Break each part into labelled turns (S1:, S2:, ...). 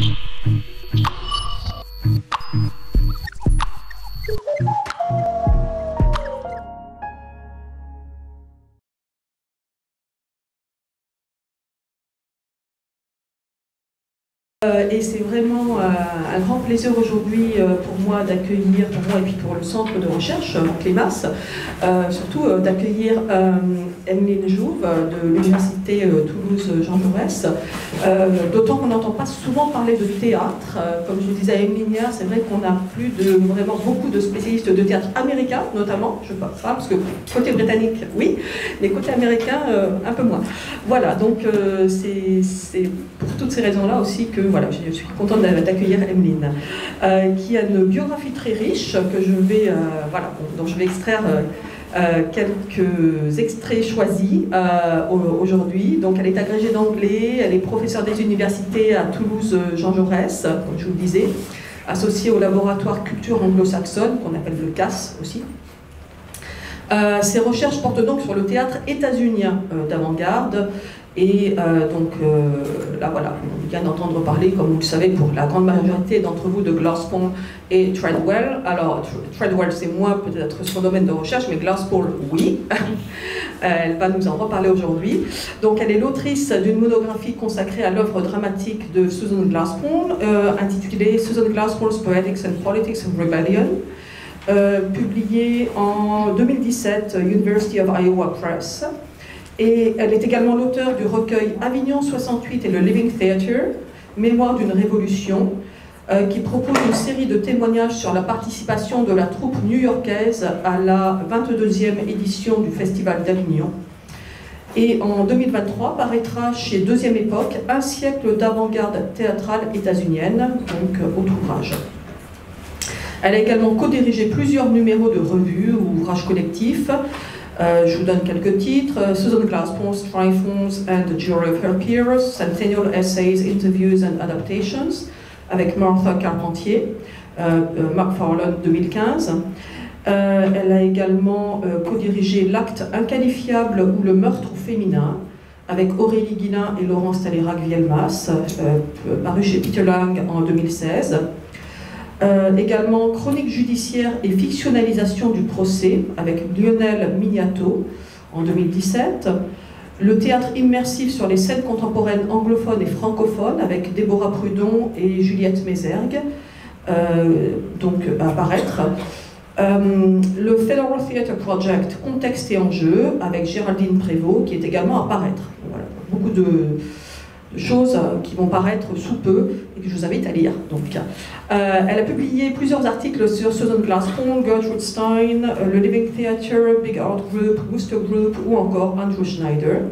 S1: Euh, et c'est vraiment euh, un grand plaisir aujourd'hui euh, pour moi d'accueillir, pour moi et puis pour le centre de recherche, Clémas, surtout d'accueillir Emeline Jouve de l'Université Toulouse-Jean Jaurès. D'autant qu'on n'entend pas souvent parler de théâtre. comme je disais à Emeline c'est vrai qu'on n'a plus de, vraiment beaucoup de spécialistes de théâtre américain, notamment, je ne sais pas, parce que côté britannique, oui, mais côté américain, un peu moins. Voilà, donc c'est pour toutes ces raisons-là aussi que voilà, je suis contente d'accueillir Emeline, euh, qui a une biographie très riche que je vais, euh, voilà, dont je vais extraire euh, quelques extraits choisis aujourd'hui. Donc, elle est agrégée d'anglais, elle est professeure des universités à Toulouse Jean Jaurès, comme je vous le disais, associée au laboratoire culture anglo-saxonne, qu'on appelle le CAS aussi. ses recherches portent donc sur le théâtre états-unien d'avant-garde, et euh, donc euh, là voilà, on vient d'entendre parler, comme vous le savez, pour la grande majorité d'entre vous, de Glasspool et Treadwell. Alors Treadwell c'est moins peut-être son domaine de recherche, mais Glasspool oui. elle va nous en reparler aujourd'hui. Donc elle est l'autrice d'une monographie consacrée à l'œuvre dramatique de Susan Glasspool, euh, intitulée Susan Glasspool's Poetics and Politics of Rebellion. publiée en 2017, University of Iowa Press. Et elle est également l'auteur du recueil Avignon 68 et le Living Theatre, Mémoire d'une révolution, euh, qui propose une série de témoignages sur la participation de la troupe new-yorkaise à la 22e édition du Festival d'Avignon. Et en 2023 paraîtra chez Deuxième Époque Un siècle d'avant-garde théâtrale états-unienne, donc euh, autre ouvrage. Elle a également co-dirigé plusieurs numéros de revues ou ouvrages collectifs, euh, je vous donne quelques titres. Euh, Susan Glasspool's Triumphs and the Jury of Her Peers, Centennial Essays, Interviews and Adaptations, avec Martha Carpentier, Mark Farland 2015. elle a également co-dirigé L'acte inqualifiable ou le meurtre féminin, avec Aurélie Guilin et Laurence Talerac-Vielmas, paru chez Peter Lang en 2016. Euh, également Chronique judiciaire et fictionnalisation du procès avec Lionel Mignato en 2017. Le théâtre immersif sur les scènes contemporaines anglophones et francophones avec Déborah Prudon et Juliette Mézergue, euh, donc à apparaître. Euh, le Federal Theatre Project, Contexte et enjeux, avec Géraldine Prévost, qui est également à apparaître. Voilà. Beaucoup de, choses euh, qui vont paraître sous peu et que je vous invite à lire. Donc, euh, elle a publié plusieurs articles sur Susan Glasspool, Gertrude Stein, euh, le Living Theatre, Big Art Group, Wooster Group ou encore Andrew Schneider.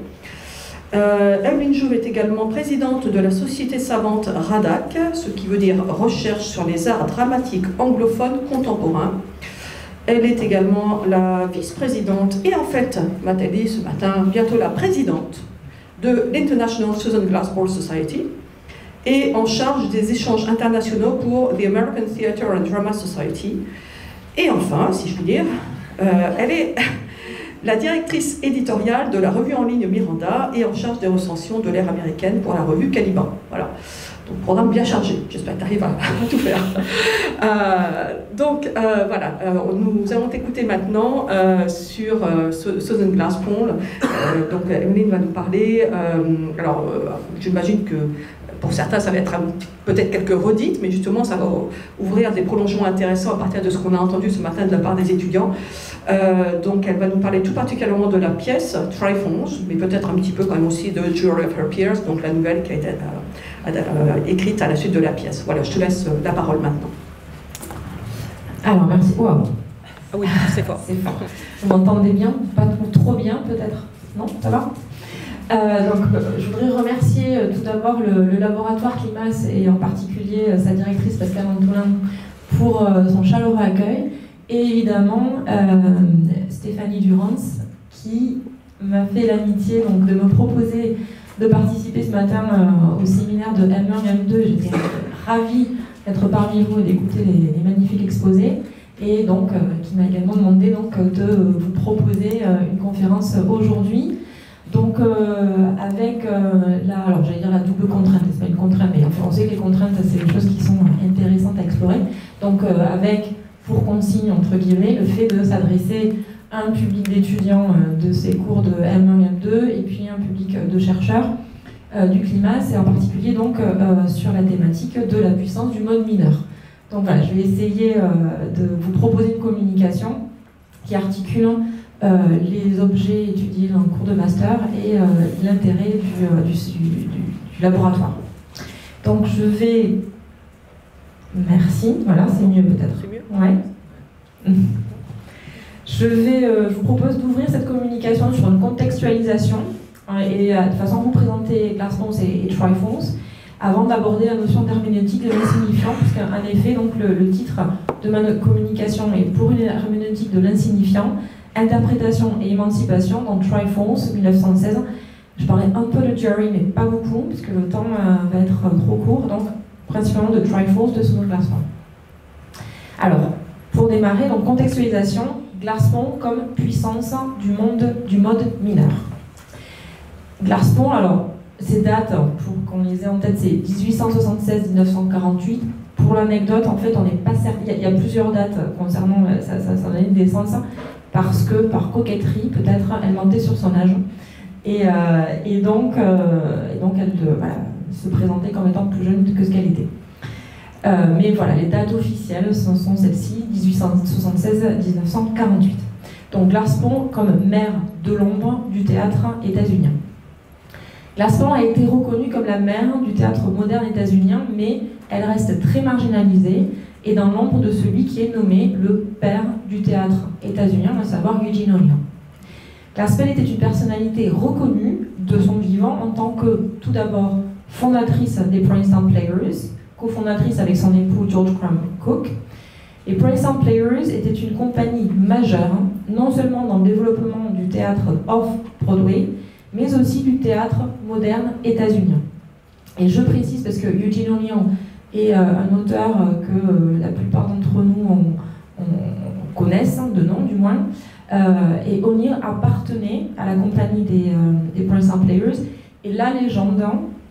S1: Euh, Emeline Jouve est également présidente de la société savante RADAC, ce qui veut dire Recherche sur les arts dramatiques anglophones contemporains. Elle est également la vice-présidente et en fait, m'a-t-elle dit ce matin, bientôt la présidente de l'International Susan Glasspool Society et en charge des échanges internationaux pour the American Theatre and Drama Society. Et enfin, si je puis dire, euh, elle est la directrice éditoriale de la revue en ligne Miranda et en charge des recensions de l'ère américaine pour la revue Caliban. Voilà. Donc, programme bien chargé. J'espère que tu arrives à, tout faire. Euh, donc, euh, voilà. nous allons t'écouter maintenant sur Susan Glasspool. donc, Emeline va nous parler. alors, j'imagine que pour certains, ça va être peut-être quelques redites, mais justement, ça va ouvrir des prolongements intéressants à partir de ce qu'on a entendu ce matin de la part des étudiants. Euh, donc, elle va nous parler tout particulièrement de la pièce Trifons, mais peut-être un petit peu quand même aussi de Jury of Her Peers, donc la nouvelle qui a été euh, euh, écrite à la suite de la pièce. Voilà, je te laisse la parole maintenant.
S2: Alors, merci.
S1: Ah oui, c'est fort.
S2: c'est fort. Vous m'entendez bien? Pas trop bien, peut-être? Non? Ça va? Euh, donc, euh, je voudrais remercier euh, tout d'abord le, laboratoire Climas et en particulier sa directrice Pascal Antoulin pour son chaleureux accueil et évidemment Stéphanie Durance qui m'a fait l'amitié donc de me proposer de participer matin au séminaire de M1 et M2. J'étais ravie d'être parmi vous et d'écouter les, magnifiques exposés et donc qui m'a également demandé donc de vous proposer une conférence aujourd'hui donc, euh, avec euh, la, alors j'allais dire la double contrainte, c'est pas une contrainte, mais enfin, on sait que les contraintes Donc avec pour consigne, entre guillemets, le fait de s'adresser à un public d'étudiants de ces cours de M1 et M2 et puis un public de chercheurs du climat, c'est en particulier donc sur la thématique de la puissance du mode mineur. Donc voilà, je vais essayer de vous proposer une communication qui articule euh, les objets étudiés dans le cours de master et euh, l'intérêt euh, du, du, laboratoire. Donc je vais... Merci, voilà, c'est mieux peut-être.
S1: C'est mieux
S2: Ouais. Je vais, je vous propose d'ouvrir cette communication sur une contextualisation et de façon vous présenter Glassmons et, et Trifonds avant d'aborder la notion d'herméneutique de l'insignifiant, puisqu'en effet, donc, le, titre de ma communication est pour une herméneutique de l'insignifiant, Interprétation et émancipation dans Triforce 1916. Je parlais un peu de Jerry, mais pas beaucoup, puisque le temps euh, va être trop court, donc principalement de Triforce de second Glassman. Alors, pour démarrer, donc contextualisation, Glassman comme puissance du monde du mode mineur. Glassman, alors, ces dates, pour qu'on les ait en tête, c'est 1876-1948. Pour l'anecdote, en fait, on n'est pas certain. Il y, a plusieurs dates concernant sa, sa, sa année de naissance parce que par coquetterie, peut-être, elle mentait sur son âge. Et, euh, donc, euh, donc, elle se présentait comme étant plus jeune que ce qu'elle était. Euh, mais voilà, les dates officielles sont, sont celles-ci, 1876-1948. Donc Glaspon comme mère de l'ombre du théâtre états-unien. Glaspon a été reconnue comme la mère du théâtre moderne états-unien, mais elle reste très marginalisée et dans l'ombre de celui qui est nommé le père du théâtre états-unien, à savoir Eugene O'Neill. Glaspell était une personnalité reconnue de son vivant en tant que, tout d'abord, fondatrice des Princeton Players, cofondatrice avec son époux George Crum Cook. Et Princeton Players était une compagnie majeure, non seulement dans le développement du théâtre off-Broadway, mais aussi du théâtre moderne états-unien. Et je précise parce que Eugene O'Neill et euh, un auteur euh, que euh, la plupart d'entre nous connaissent, hein, de nom du moins. et O'Neill appartenait à la compagnie des, des Prince Players. Et la légende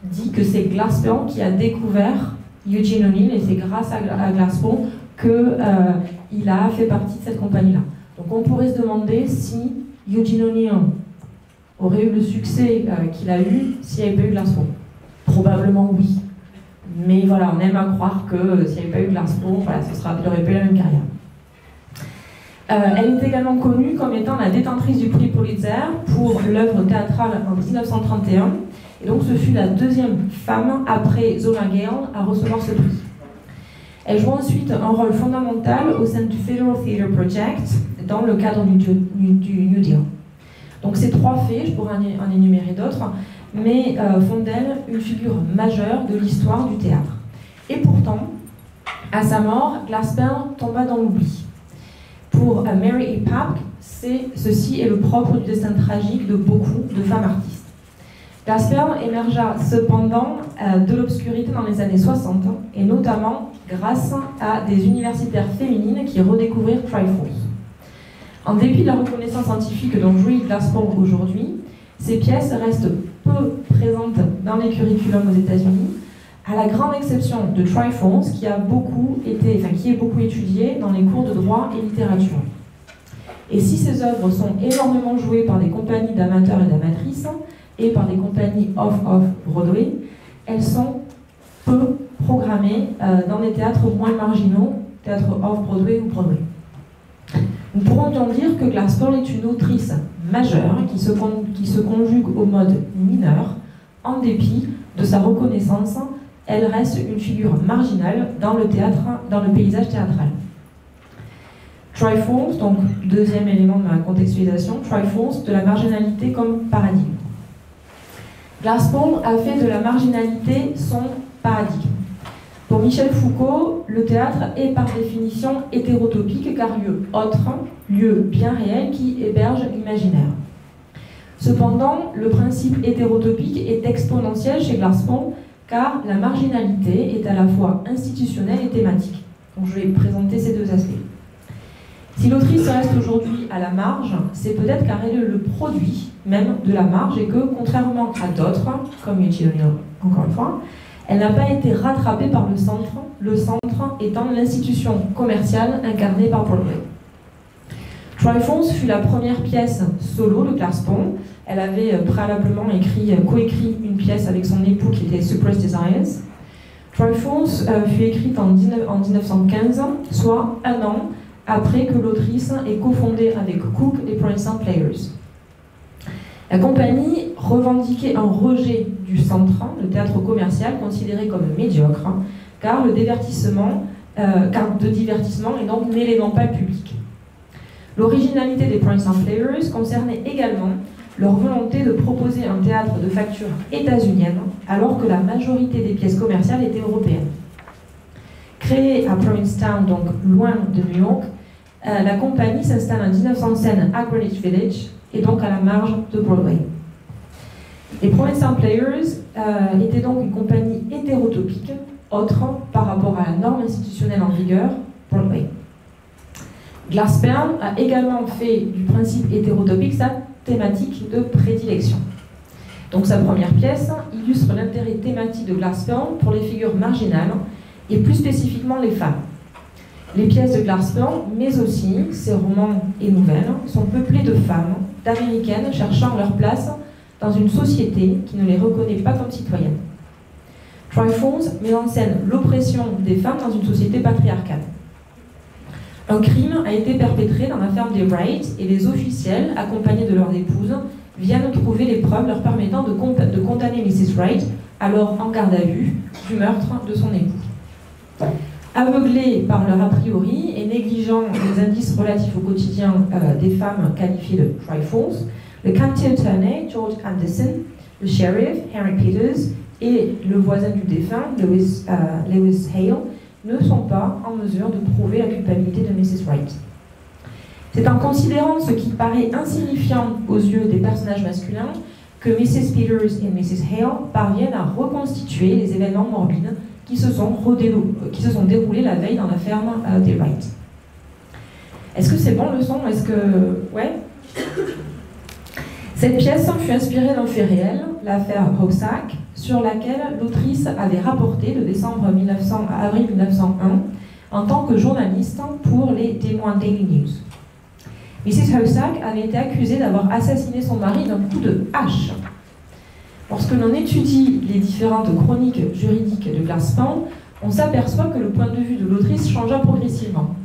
S2: dit que c'est Glassbone qui a découvert Eugene O'Neill et c'est grâce à, à qu'il a fait partie de cette compagnie-là. Donc on pourrait se demander si Eugene O'Neill aurait eu le succès qu'il a eu s'il n'y avait pas eu Glassbone. Probablement oui. Mais voilà, on aime à croire que euh, s'il n'y avait pas eu de Glassbone, voilà, ce sera, il n'aurait pas eu la même carrière. Euh, elle est également connue comme étant la détentrice du prix Pulitzer pour l'œuvre théâtrale en 1931. Et donc ce fut la deuxième femme après Zola Gale à recevoir ce prix. Elle joue ensuite un rôle fondamental au sein du Federal Theatre Project dans le cadre du, New Deal. Donc ces trois faits, je pourrais en énumérer d'autres, mais euh, font d'elle une figure majeure de l'histoire du théâtre. Et pourtant, à sa mort, Glaspell tomba dans l'oubli. Pour euh, Mary E. Pack, ceci est le propre du destin tragique de beaucoup de femmes artistes. Glaspell émergea cependant euh, de l'obscurité dans les années 60, et notamment grâce à des universitaires féminines qui redécouvrirent Triforce. En dépit de la reconnaissance scientifique dont jouit Glaspell aujourd'hui, ces pièces restent peu présentes dans les curriculums aux États-Unis, à la grande exception de Triforce, qui a beaucoup été, qui est beaucoup étudié dans les cours de droit et littérature. Et si ces œuvres sont énormément jouées par des compagnies d'amateurs et d'amatrices et par des compagnies off-off Broadway, elles sont peu programmées euh, dans des théâtres moins marginaux, théâtres off-Broadway ou Broadway. Nous pourrons dire que Glasspool est une autrice majeure qui se, qui se conjugue au mode mineur. En dépit de sa reconnaissance, elle reste une figure marginale dans le théâtre, dans le paysage théâtral. Triforce, donc deuxième élément de ma contextualisation, Triforce de la marginalité comme paradigme. Glasspool a fait de la marginalité son paradigme. Pour Michel Foucault, le théâtre est par définition hétérotopique car lieu autre, lieu bien réel qui héberge l'imaginaire. Cependant, le principe hétérotopique est exponentiel chez Glassman car la marginalité est à la fois institutionnelle et thématique. Donc je vais présenter ces deux aspects. Si l'autrice reste aujourd'hui à la marge, c'est peut-être car elle est le produit même de la marge et que, contrairement à d'autres, comme Yuichi encore une fois, Elle n'a pas été rattrapée par le centre, le centre étant l'institution commerciale incarnée par Broadway. Trifonds fut la première pièce solo de Pond. Elle avait préalablement écrit, coécrit une pièce avec son époux qui était Suppressed Desires. Trifonds euh, fut écrite en, 1915, soit un an après que l'autrice ait cofondé avec Cook les Princeton Players. La compagnie revendiquait un rejet du centre, le théâtre commercial, considéré comme médiocre, car le divertissement, car de divertissement est donc n'élévant pas public. L'originalité des Princeton Players concernait également leur volonté de proposer un théâtre de facture états-unienne, alors que la majorité des pièces commerciales étaient européennes. Créée à Provincetown, donc loin de New York, euh, la compagnie s'installe en 1907 à Greenwich Village et donc à la marge de Broadway. Les Provincetown Players euh, étaient donc une compagnie hétérotopique, autre par rapport à la norme institutionnelle en vigueur, Broadway. Glassperm a également fait du principe hétérotopique sa thématique de prédilection. Donc sa première pièce illustre l'intérêt thématique de Glassperm pour les figures marginales et plus spécifiquement les femmes. Les pièces de Glassperm, mais aussi ses romans et nouvelles, sont peuplées de femmes, d'américaines cherchant leur place dans une société qui ne les reconnaît pas comme citoyennes. Trifonds met en scène l'oppression des femmes dans une société patriarcale. Un crime a été perpétré dans la ferme des Wright et les officiels, accompagnés de leurs épouses, viennent trouver les preuves leur permettant de, condamner Mrs. Wright, alors en garde à vue, du meurtre de son époux. Aveuglés par leur a priori et négligeant les indices relatifs au quotidien euh, des femmes qualifiées de trifles, le county attorney George Anderson, le sheriff Henry Peters et le voisin du défunt Lewis, euh, Lewis Hale ne sont pas en mesure de prouver la culpabilité de Mrs. Wright. C'est en considérant ce qui paraît insignifiant aux yeux des personnages masculins que Mrs. Peters et Mrs. Hale parviennent à reconstituer les événements morbides qui se sont, qui se sont déroulés la veille dans la ferme euh, des Wright. Est-ce que c'est bon le son? Est-ce que. Ouais? Cette pièce fut inspirée d'un fait réel, l'affaire Hossack, sur laquelle l'autrice avait rapporté de décembre 1900 à avril 1901 en tant que journaliste pour les témoins Daily News. Mrs. Hossack avait été accusée d'avoir assassiné son mari d'un coup de hache. Lorsque l'on étudie les différentes chroniques juridiques de Glasspan, on s'aperçoit que le point de vue de l'autrice changea progressivement.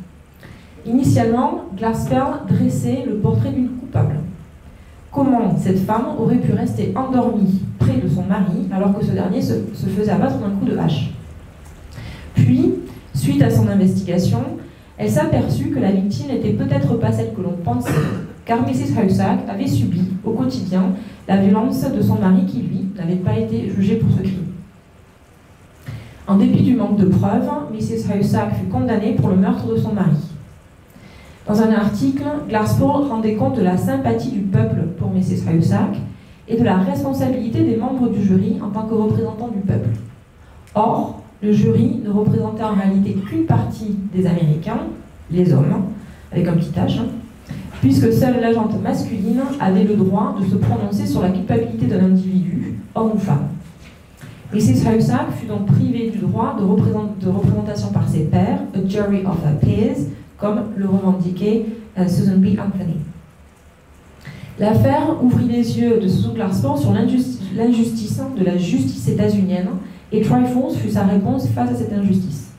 S2: Initialement, Glasspan dressait le portrait d'une coupable. Comment cette femme aurait pu rester endormie près de son mari alors que ce dernier se, faisait abattre d'un coup de hache? Puis, suite à son investigation, elle s'aperçut que la victime n'était peut-être pas celle que l'on pensait, car Mrs. Hausack avait subi au quotidien la violence de son mari qui, lui, n'avait pas été jugé pour ce crime. En dépit du manque de preuves, Mrs. Hausack fut condamnée pour le meurtre de son mari. Dans un article, Glasspool rendait compte de la sympathie du peuple pour Mrs. Hausack et de la responsabilité des membres du jury en tant que représentants du peuple. Or, le jury ne représentait en réalité qu'une partie des Américains, les hommes, avec un petit H, hein, puisque seule l'agente masculine avait le droit de se prononcer sur la culpabilité d'un individu, homme ou femme. Mrs. Hausack fut donc privée du droit de, représentation par ses pairs, a jury of her peers, comme le revendiquait euh, Susan B. Anthony. L'affaire ouvrit les yeux de Susan Glassman sur l'injustice de la justice états-unienne et Trifonds fut sa réponse face à cette injustice.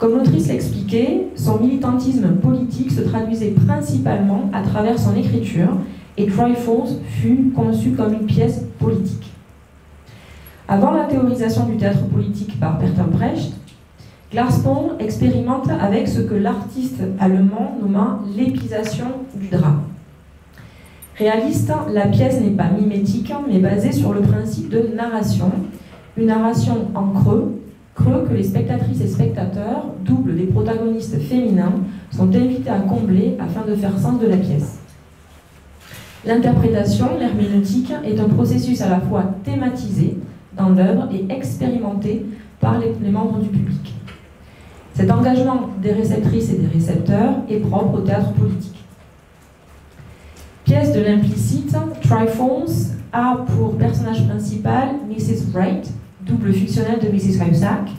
S2: Comme l'autrice l'expliquait, son militantisme politique se traduisait principalement à travers son écriture et Trifonds fut conçu comme une pièce politique. Avant la théorisation du théâtre politique par Bertolt Brecht, Glaspon expérimente avec ce que l'artiste allemand nomma l'épisation du drame. Réaliste, la pièce n'est pas mimétique, mais basée sur le principe de narration, une narration en creux, creux que les spectatrices et spectateurs, double des protagonistes féminins, sont invités à combler afin de faire sens de la pièce. L'interprétation, l'herméneutique, est un processus à la fois thématisé dans l'œuvre et expérimenté par les membres du public. Cet engagement des réceptrices et des récepteurs est propre au théâtre politique. Pièce de l'implicite, Trifonds a pour personnage principal Mrs. Wright, double fictionnelle de Mrs. Cahusac,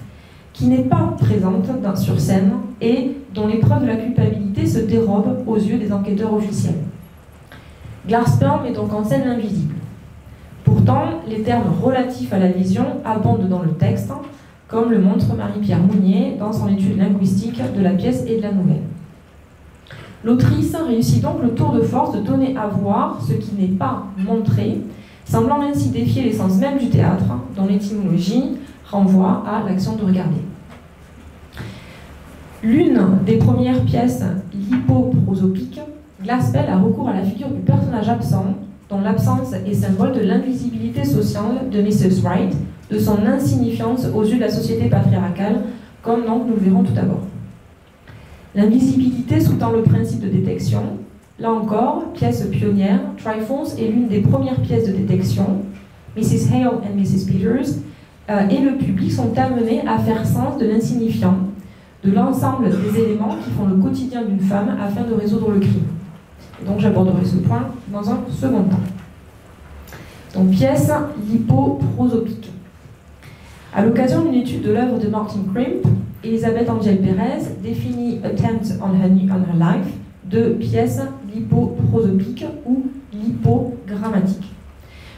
S2: qui n'est pas présente sur scène et dont l'épreuve de la culpabilité se dérobe aux yeux des enquêteurs officiels. Glassbaum met donc en scène l'invisible. Pourtant, les termes relatifs à la vision abondent dans le texte, comme le montre Marie-Pierre Mounier dans son étude linguistique de la pièce et de la nouvelle. L'autrice réussit donc le tour de force de donner à voir ce qui n'est pas montré, semblant ainsi défier l'essence même du théâtre, dont l'étymologie renvoie à l'action de regarder. L'une des premières pièces lipoprosopiques, Glaspel a recours à la figure du personnage absent, dont l'absence est symbole de l'invisibilité sociale de Mrs. Wright, de son insignifiance aux yeux de la société patriarcale, comme donc nous le verrons tout d'abord. L'invisibilité sous-tend le principe de détection. Là encore, pièce pionnière, Triforce est l'une des premières pièces de détection. Mrs. Hale et Mrs. Peters euh, et le public sont amenés à faire sens de l'insignifiant, de l'ensemble des éléments qui font le quotidien d'une femme afin de résoudre le crime. donc j'aborderai ce point dans un second temps. Donc pièce lipoprosopique. À l'occasion d'une étude de l'œuvre de Martin Crimp, Elisabeth Angel Perez définit Attempt on her, on her Life de pièce lipoprosopique ou lipogrammatique.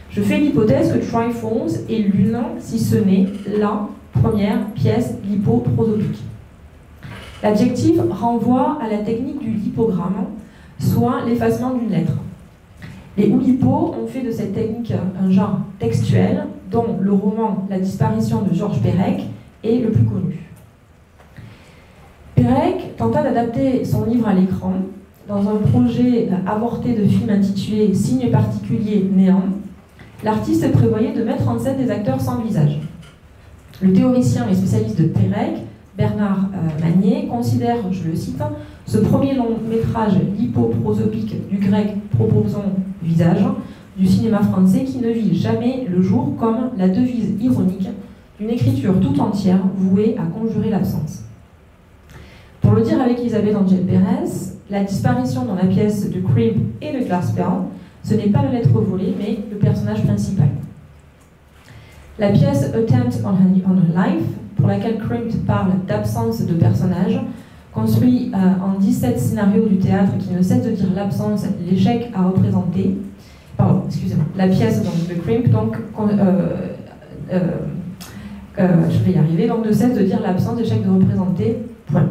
S2: Je fais l'hypothèse que Triforce est l'une, si ce n'est la première pièce lipoprosopique. L'adjectif renvoie à la technique du lipogramme, soit l'effacement d'une lettre. Les Oulipo ont fait de cette technique un genre textuel, dont le roman La disparition de Georges Perec est le plus connu. Perec tenta d'adapter son livre à l'écran dans un projet avorté de film intitulé Signe particulier néant, l'artiste prévoyait de mettre en scène des acteurs sans visage. Le théoricien et spécialiste de Pérec, Bernard euh, Magnier, considère, je le cite, ce premier long métrage lipoprosopique du grec proposons visage du cinéma français qui ne vit jamais le jour comme la devise ironique d'une écriture tout entière vouée à conjurer l'absence. Pour le dire avec Isabelle Angel Pérez, la disparition dans la pièce de Crib et de Glassbell ce n'est pas la lettre volée, mais le personnage principal. La pièce Attempt on Her, Life, pour laquelle Crimp parle d'absence de personnage, construit euh, en 17 scénarios du théâtre qui ne cesse de dire l'absence, l'échec à représenter. Pardon, excusez-moi. La pièce de Crimp, donc, euh, euh, je vais y arriver, donc ne cesse de dire l'absence, l'échec de représenter. Point.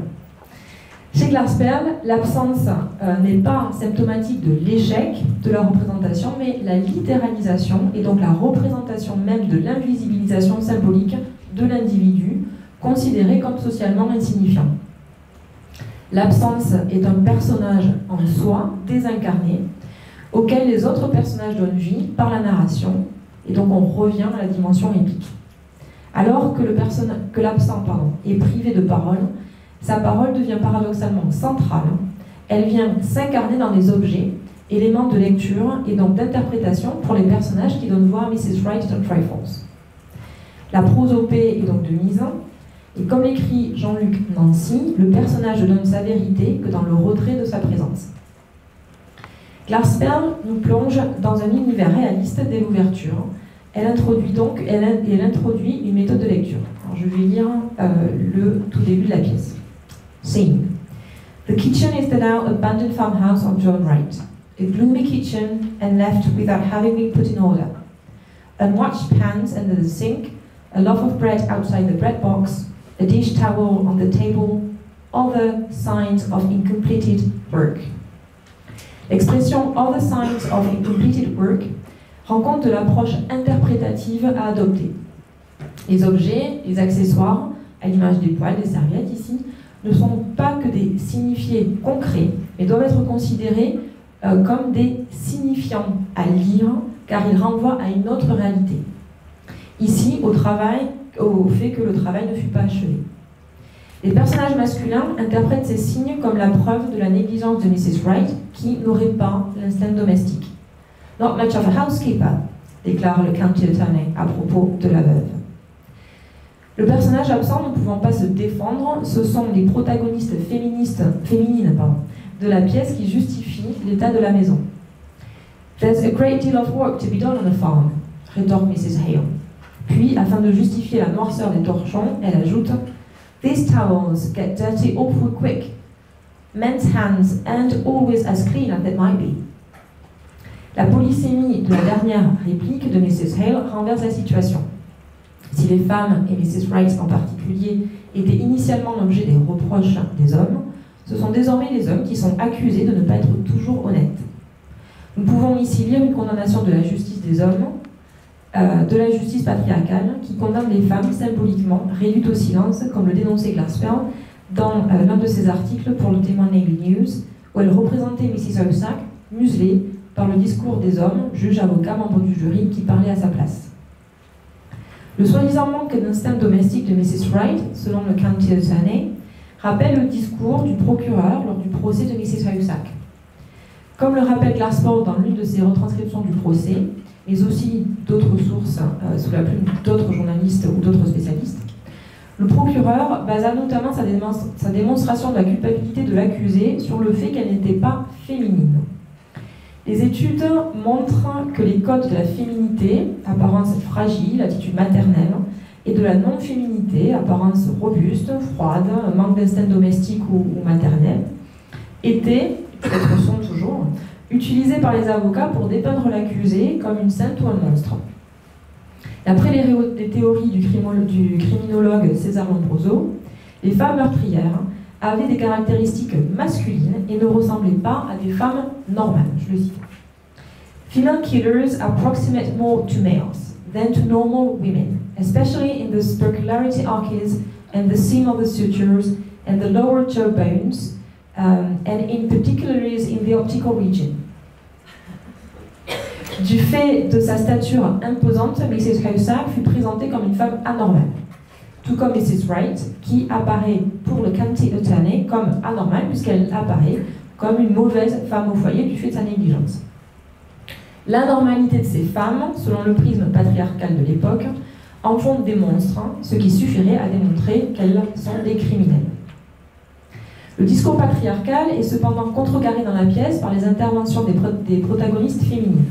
S2: Chez Glassberg, l'absence euh, n'est pas symptomatique de l'échec de la représentation, mais la littéralisation et donc la représentation même de l'invisibilisation symbolique de l'individu, considéré comme socialement insignifiant. L'absence est un personnage en soi, désincarné, auquel les autres personnages donnent vie par la narration, et donc on revient à la dimension épique. Alors que l'absent est privé de parole, sa parole devient paradoxalement centrale. Elle vient s'incarner dans les objets, éléments de lecture et donc d'interprétation pour les personnages qui donnent voix à Mrs. Wright dans Trifles. La prosopée est donc de mise, et comme écrit Jean-Luc Nancy, le personnage donne sa vérité que dans le retrait de sa présence. Glassberg nous plonge dans un univers réaliste dès l'ouverture. Elle introduit donc une méthode de lecture. je vais lire euh, le tout début de la pièce. Scene. The kitchen is the now abandoned farmhouse of John Wright. A gloomy kitchen and left without having been put in order. Unwashed pans under the sink, a loaf of bread outside the bread box, a dish towel on the table, other signs of incompleted work. L'expression other signs of incompleted work rend compte de l'approche interprétative à adopter. Les objets, les accessoires, à l'image des poils, des serviettes ici, ne sont pas que des signifiés concrets, mais doivent être considérés euh, comme des signifiants à lire, car ils renvoient à une autre réalité. Ici, au travail, au fait que le travail ne fut pas achevé. Les personnages masculins interprètent ces signes comme la preuve de la négligence de Mrs. Wright, qui n'aurait pas l'instinct domestique. Not much of a housekeeper, déclare le county attorney à propos de la veuve. Le personnage absent ne pouvant pas se défendre, ce sont les protagonistes féministes, féminines de la pièce qui justifient l'état de la maison. There's a great deal of work to be done on the farm, rétorque Mrs. Hale. Puis, afin de justifier la noirceur des torchons, elle ajoute These towels get dirty awful quick. Men's hands aren't always as clean as they might be. La polysémie de la dernière réplique de Mrs. Hale renverse la situation. Si les femmes, et Mrs. Wright en particulier, étaient initialement l'objet des reproches des hommes, ce sont désormais les hommes qui sont accusés de ne pas être toujours honnêtes. Nous pouvons ici lire une condamnation de la justice des hommes, euh, de la justice patriarcale, qui condamne les femmes symboliquement réduites au silence, comme le dénonçait Glassfeld dans euh, l'un de ses articles pour le témoin Navy News, où elle représentait Mrs. Hausac, muselée par le discours des hommes, juges, avocats, membres du jury, qui parlaient à sa place. Le soi-disant manque d'instinct domestique de Mrs. Wright, selon le County Attorney, rappelle le discours du procureur lors du procès de Mrs. Hausac. Comme le rappelle Glassford dans l'une de ses retranscriptions du procès, mais aussi d'autres sources euh, sous la plume d'autres journalistes ou d'autres spécialistes, le procureur basa notamment sa démonstration de la culpabilité de l'accusée sur le fait qu'elle n'était pas féminine. Les études montrent que les codes de la féminité, apparence fragile, attitude maternelle, et de la non-féminité, apparence robuste, froide, manque d'instinct domestique ou, maternel, étaient, peut-être sont toujours, utilisés par les avocats pour dépeindre l'accusé comme une sainte ou un monstre. D'après les, théories du, criminologue César Lombroso, les femmes meurtrières avaient des caractéristiques masculines et ne ressemblaient pas à des femmes normales. Je le cite. Female killers approximate more to males than to normal women, especially in the specularity arches and the seam of the sutures and the lower jaw bones, um, and in particular in the optical region. Du fait de sa stature imposante, Mrs. Hauser fut présentée comme une femme anormale, tout comme Mrs. Wright, qui apparaît pour le County Attorney comme anormale, puisqu'elle apparaît comme une mauvaise femme au foyer du fait de sa négligence. L'anormalité de ces femmes, selon le prisme patriarcal de l'époque, en font des monstres, ce qui suffirait à démontrer qu'elles sont des criminels. Le discours patriarcal est cependant contrecarré dans la pièce par les interventions des protagonistes féminines.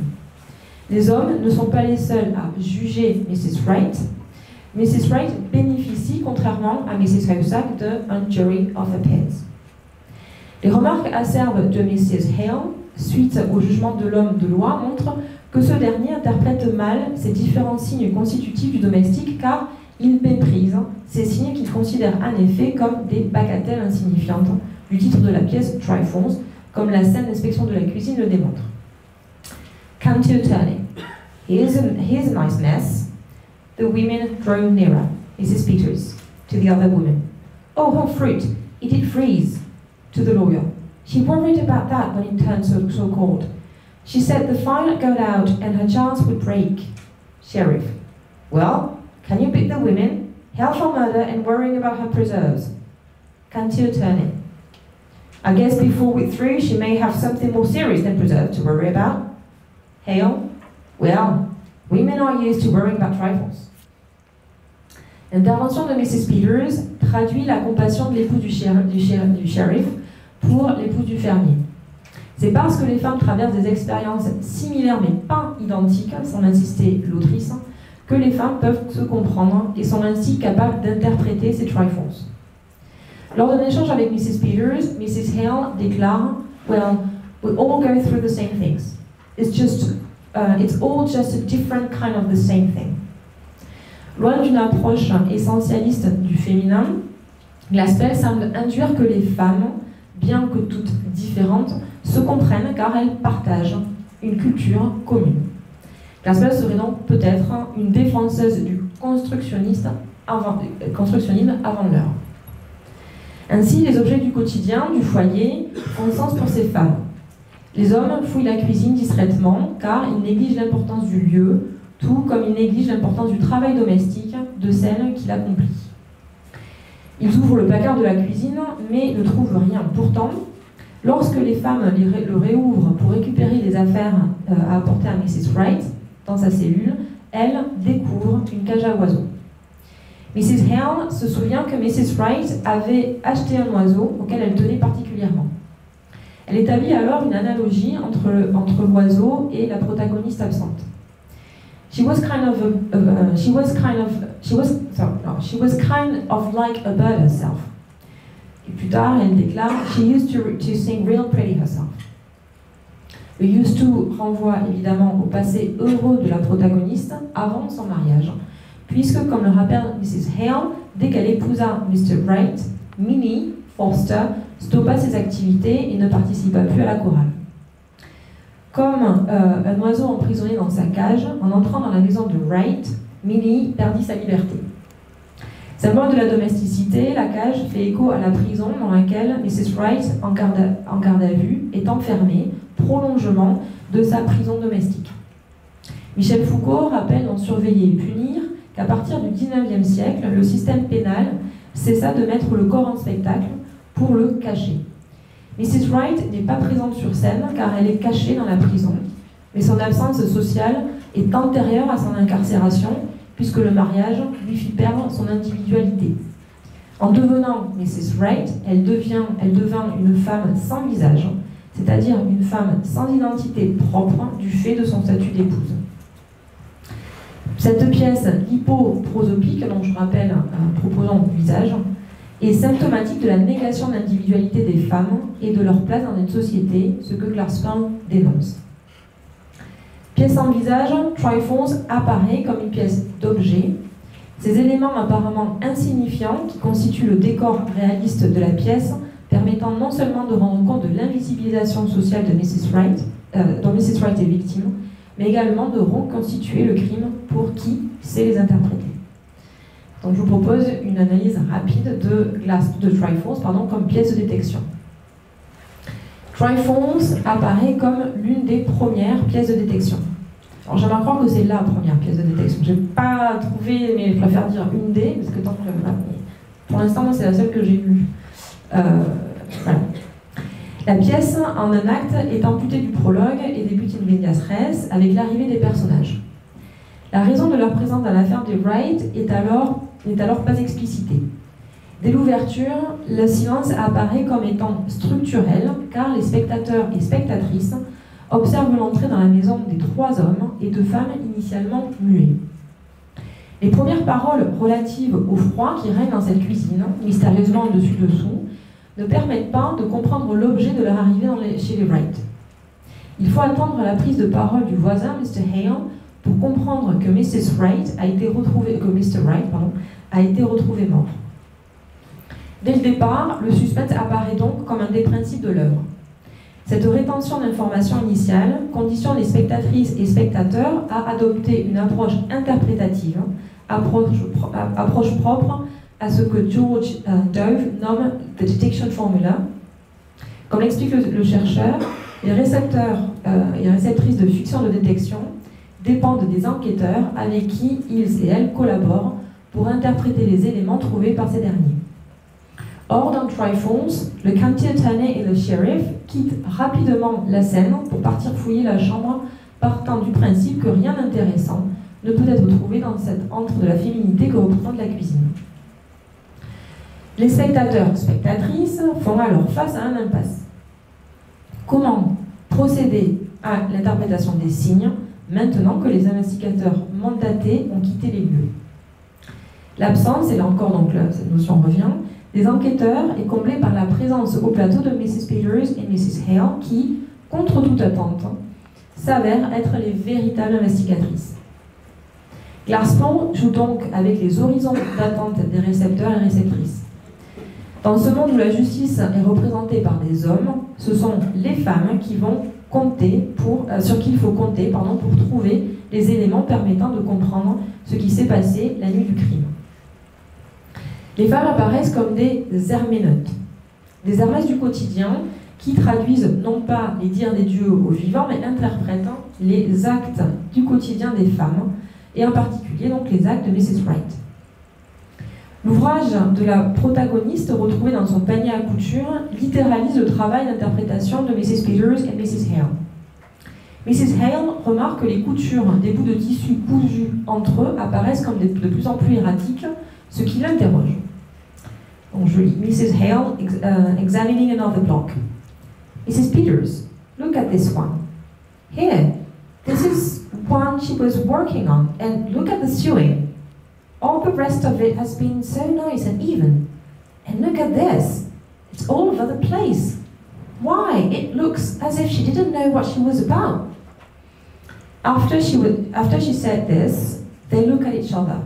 S2: Les hommes ne sont pas les seuls à juger Mrs. Wright. Mrs. Wright bénéficie, contrairement à Mrs. Hausac, d'un jury of appeals. Les remarques acerbes de Mrs. Hale, suite au jugement de l'homme de loi, montrent que ce dernier interprète mal ces différents signes constitutifs du domestique car il méprise ces signes qu'il considère en effet comme des bagatelles insignifiantes du titre de la pièce Trifons, comme la scène d'inspection de la cuisine le démontre. County Attorney. Here's a, a nice mess. The women drew nearer. Mrs. Peters, to the other woman. Oh, her fruit. It did freeze. To the lawyer. She worried about that when it turned so, so cold. She said the fire got out and her chance would break. Sheriff. Well, can you beat the women? Hell for murder and worrying about her preserves. County Attorney. I guess before we're through, she may have something more serious than preserves to worry about. Hale? Well, women are used to worrying about trifles. L'intervention de Mrs. Peters traduit la compassion de l'époux du, shérif pour l'époux du fermier. C'est parce que les femmes traversent des expériences similaires mais pas identiques, sans insister l'autrice, que les femmes peuvent se comprendre et sont ainsi capables d'interpréter ces trifles. Lors d'un échange avec Mrs. Peters, Mrs. Hale déclare Well, we all go through the same things. It's just, uh, it's all just a different kind of the same thing. Loin d'une approche essentialiste du féminin, Glaspel semble induire que les femmes, bien que toutes différentes, se comprennent car elles partagent une culture commune. Glaspel serait donc peut-être une défenseuse du euh, constructionnisme avant l'heure. Ainsi, les objets du quotidien, du foyer, ont sens pour ces femmes. Les hommes fouillent la cuisine discrètement car ils négligent l'importance du lieu, tout comme ils négligent l'importance du travail domestique de celle qui l'accomplit. Ils ouvrent le placard de la cuisine mais ne trouvent rien. Pourtant, lorsque les femmes le réouvrent pour récupérer les affaires euh, à apporter à Mrs. Wright dans sa cellule, elles découvrent une cage à oiseaux. Mrs. Hale se souvient que Mrs. Wright avait acheté un oiseau auquel elle tenait particulièrement. Elle établit alors une analogie entre, entre l'oiseau et la protagoniste absente. She was kind of, a, uh, she was kind of, she was, no, she was kind of like a bird herself. Et plus tard, elle déclare, she used to, to sing real pretty herself. Le used to renvoie évidemment au passé heureux de la protagoniste avant son mariage, puisque, comme le rappelle Mrs. Hale, dès qu'elle épousa Mr. Wright, Minnie Forster stoppa ses activités et ne participa plus à la chorale. Comme euh, un oiseau emprisonné dans sa cage, en entrant dans la maison de Wright, Minnie perdit sa liberté. Symbole de la domesticité, la cage fait écho à la prison dans laquelle Mrs. Wright, en garde à, en garde à vue, est enfermée, prolongement de sa prison domestique. Michel Foucault rappelle dans Surveiller et punir qu'à partir du 19e siècle, le système pénal cessa de mettre le corps en spectacle pour le cacher. Mrs. Wright n'est pas présente sur scène car elle est cachée dans la prison, mais son absence sociale est antérieure à son incarcération puisque le mariage lui fit perdre son individualité. En devenant Mrs. Wright, elle devient, devint une femme sans visage, c'est-à-dire une femme sans identité propre du fait de son statut d'épouse. Cette pièce hypoprosopique, dont je rappelle un proposant visage, est symptomatique de la négation d'individualité des femmes et de leur place dans une société, ce que Glassman dénonce. Pièce en visage, Triforce apparaît comme une pièce d'objet. Ces éléments apparemment insignifiants qui constituent le décor réaliste de la pièce permettant non seulement de rendre compte de l'invisibilisation sociale de Mrs. Wright, euh, dont Mrs. Wright est victime, mais également de reconstituer le crime pour qui sait les interpréter. Donc je vous propose une analyse rapide de, Glass, de Triforce pardon, comme pièce de détection. Triforce apparaît comme l'une des premières pièces de détection. Alors j'aimerais croire que c'est la première pièce de détection. Je n'ai pas trouvé, mais je préfère dire une des, parce que tant que là, pour l'instant, c'est la seule que j'ai vue. Euh, voilà. La pièce, en un acte, est amputée du prologue et débute in medias res avec l'arrivée des personnages. La raison de leur présence dans l'affaire de Wright est alors, n'est alors pas explicitée. Dès l'ouverture, le silence apparaît comme étant structurel car les spectateurs et spectatrices observent l'entrée dans la maison des trois hommes et deux femmes initialement muets. Les premières paroles relatives au froid qui règne dans cette cuisine, mystérieusement dessus-dessous, ne permettent pas de comprendre l'objet de leur arrivée chez les Wright. Il faut attendre la prise de parole du voisin, Mr. Hale, pour comprendre que Mrs. Wright a été retrouvée, que Mr. Wright pardon, a été retrouvé mort. Dès le départ, le suspense apparaît donc comme un des principes de l'œuvre. Cette rétention d'informations initiales conditionne les spectatrices et spectateurs à adopter une approche interprétative, approche, approche propre à ce que George euh, Dove nomme the detection formula. Comme l'explique le, chercheur, les récepteurs euh, et réceptrices de fiction de détection dépendent des enquêteurs avec qui ils et elles collaborent pour interpréter les éléments trouvés par ces derniers. Or, dans Triforce, le county attorney et le sheriff quittent rapidement la scène pour partir fouiller la chambre, partant du principe que rien d'intéressant ne peut être trouvé dans cette antre de la féminité que représente la cuisine. Les spectateurs, spectatrices, font alors face à un impasse. Comment procéder à l'interprétation des signes maintenant que les investigateurs mandatés ont quitté les lieux L'absence, et là encore donc cette notion revient, des enquêteurs est comblée par la présence au plateau de Mrs. Peters et Mrs. Hale qui, contre toute attente, s'avèrent être les véritables investigatrices. Glassman joue donc avec les horizons d'attente des récepteurs et réceptrices. Dans ce monde où la justice est représentée par des hommes, ce sont les femmes qui vont euh, sur qui il faut compter pour trouver les éléments permettant de comprendre ce qui s'est passé la nuit du crime. Les femmes apparaissent comme des herméneutes, des hermès du quotidien qui traduisent non pas les dires des dieux aux vivants, mais interprètent les actes du quotidien des femmes, et en particulier donc les actes de Mrs. Wright. L'ouvrage de la protagoniste, retrouvé dans son panier à couture, littéralise le travail d'interprétation de Mrs. Peters et Mrs. Hale. Mrs. Hale remarque que les coutures des bouts de tissu cousus entre eux apparaissent comme de plus en plus erratiques, ce qui l'interroge. Mrs. Hale uh, examining another block. Mrs. Peters, look at this one. Here, this is one she was working on. And look at the sewing. All the rest of it has been so nice and even. And look at this. It's all over the place. Why? It looks as if she didn't know what she was about. After she, would, after she said this, they look at each other.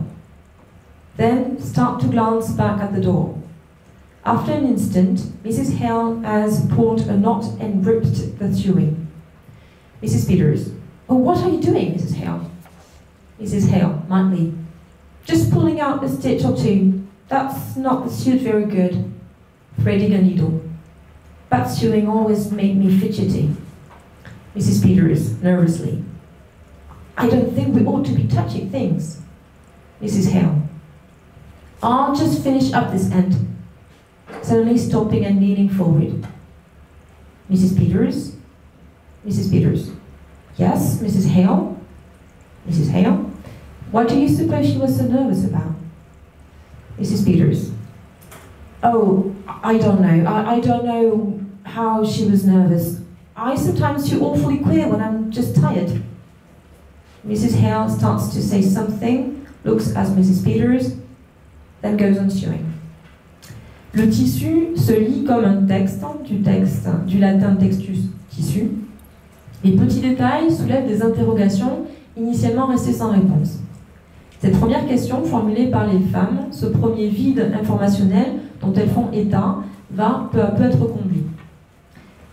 S2: Then start to glance back at the door. After an instant, Mrs. Hale has pulled a knot and ripped the sewing. Mrs. Peters, Oh, what are you doing, Mrs. Hale? Mrs. Hale, mildly, Just pulling out a stitch or two. That's not the suit very good. Threading a needle. Bat sewing always made me fidgety. Mrs. Peters, nervously. I don't think we ought to be touching things. Mrs. Hale. I'll just finish up this end. Suddenly stopping and leaning forward. Mrs. Peters? Mrs. Peters. Yes, Mrs. Hale? Mrs. Hale? What do you suppose she was so nervous about? Mrs. Peters. Oh, I don't know. I, I don't know how she was nervous. I sometimes feel awfully queer when I'm just tired. Mrs. Hale starts to say something, looks at Mrs. Peters, then goes on chewing. Le tissu se lit comme un texte, du texte, du latin textus, tissu. Les petits détails soulèvent des interrogations initialement restées sans réponse. Cette première question formulée par les femmes, ce premier vide informationnel dont elles font état, va peu à peu être comblé.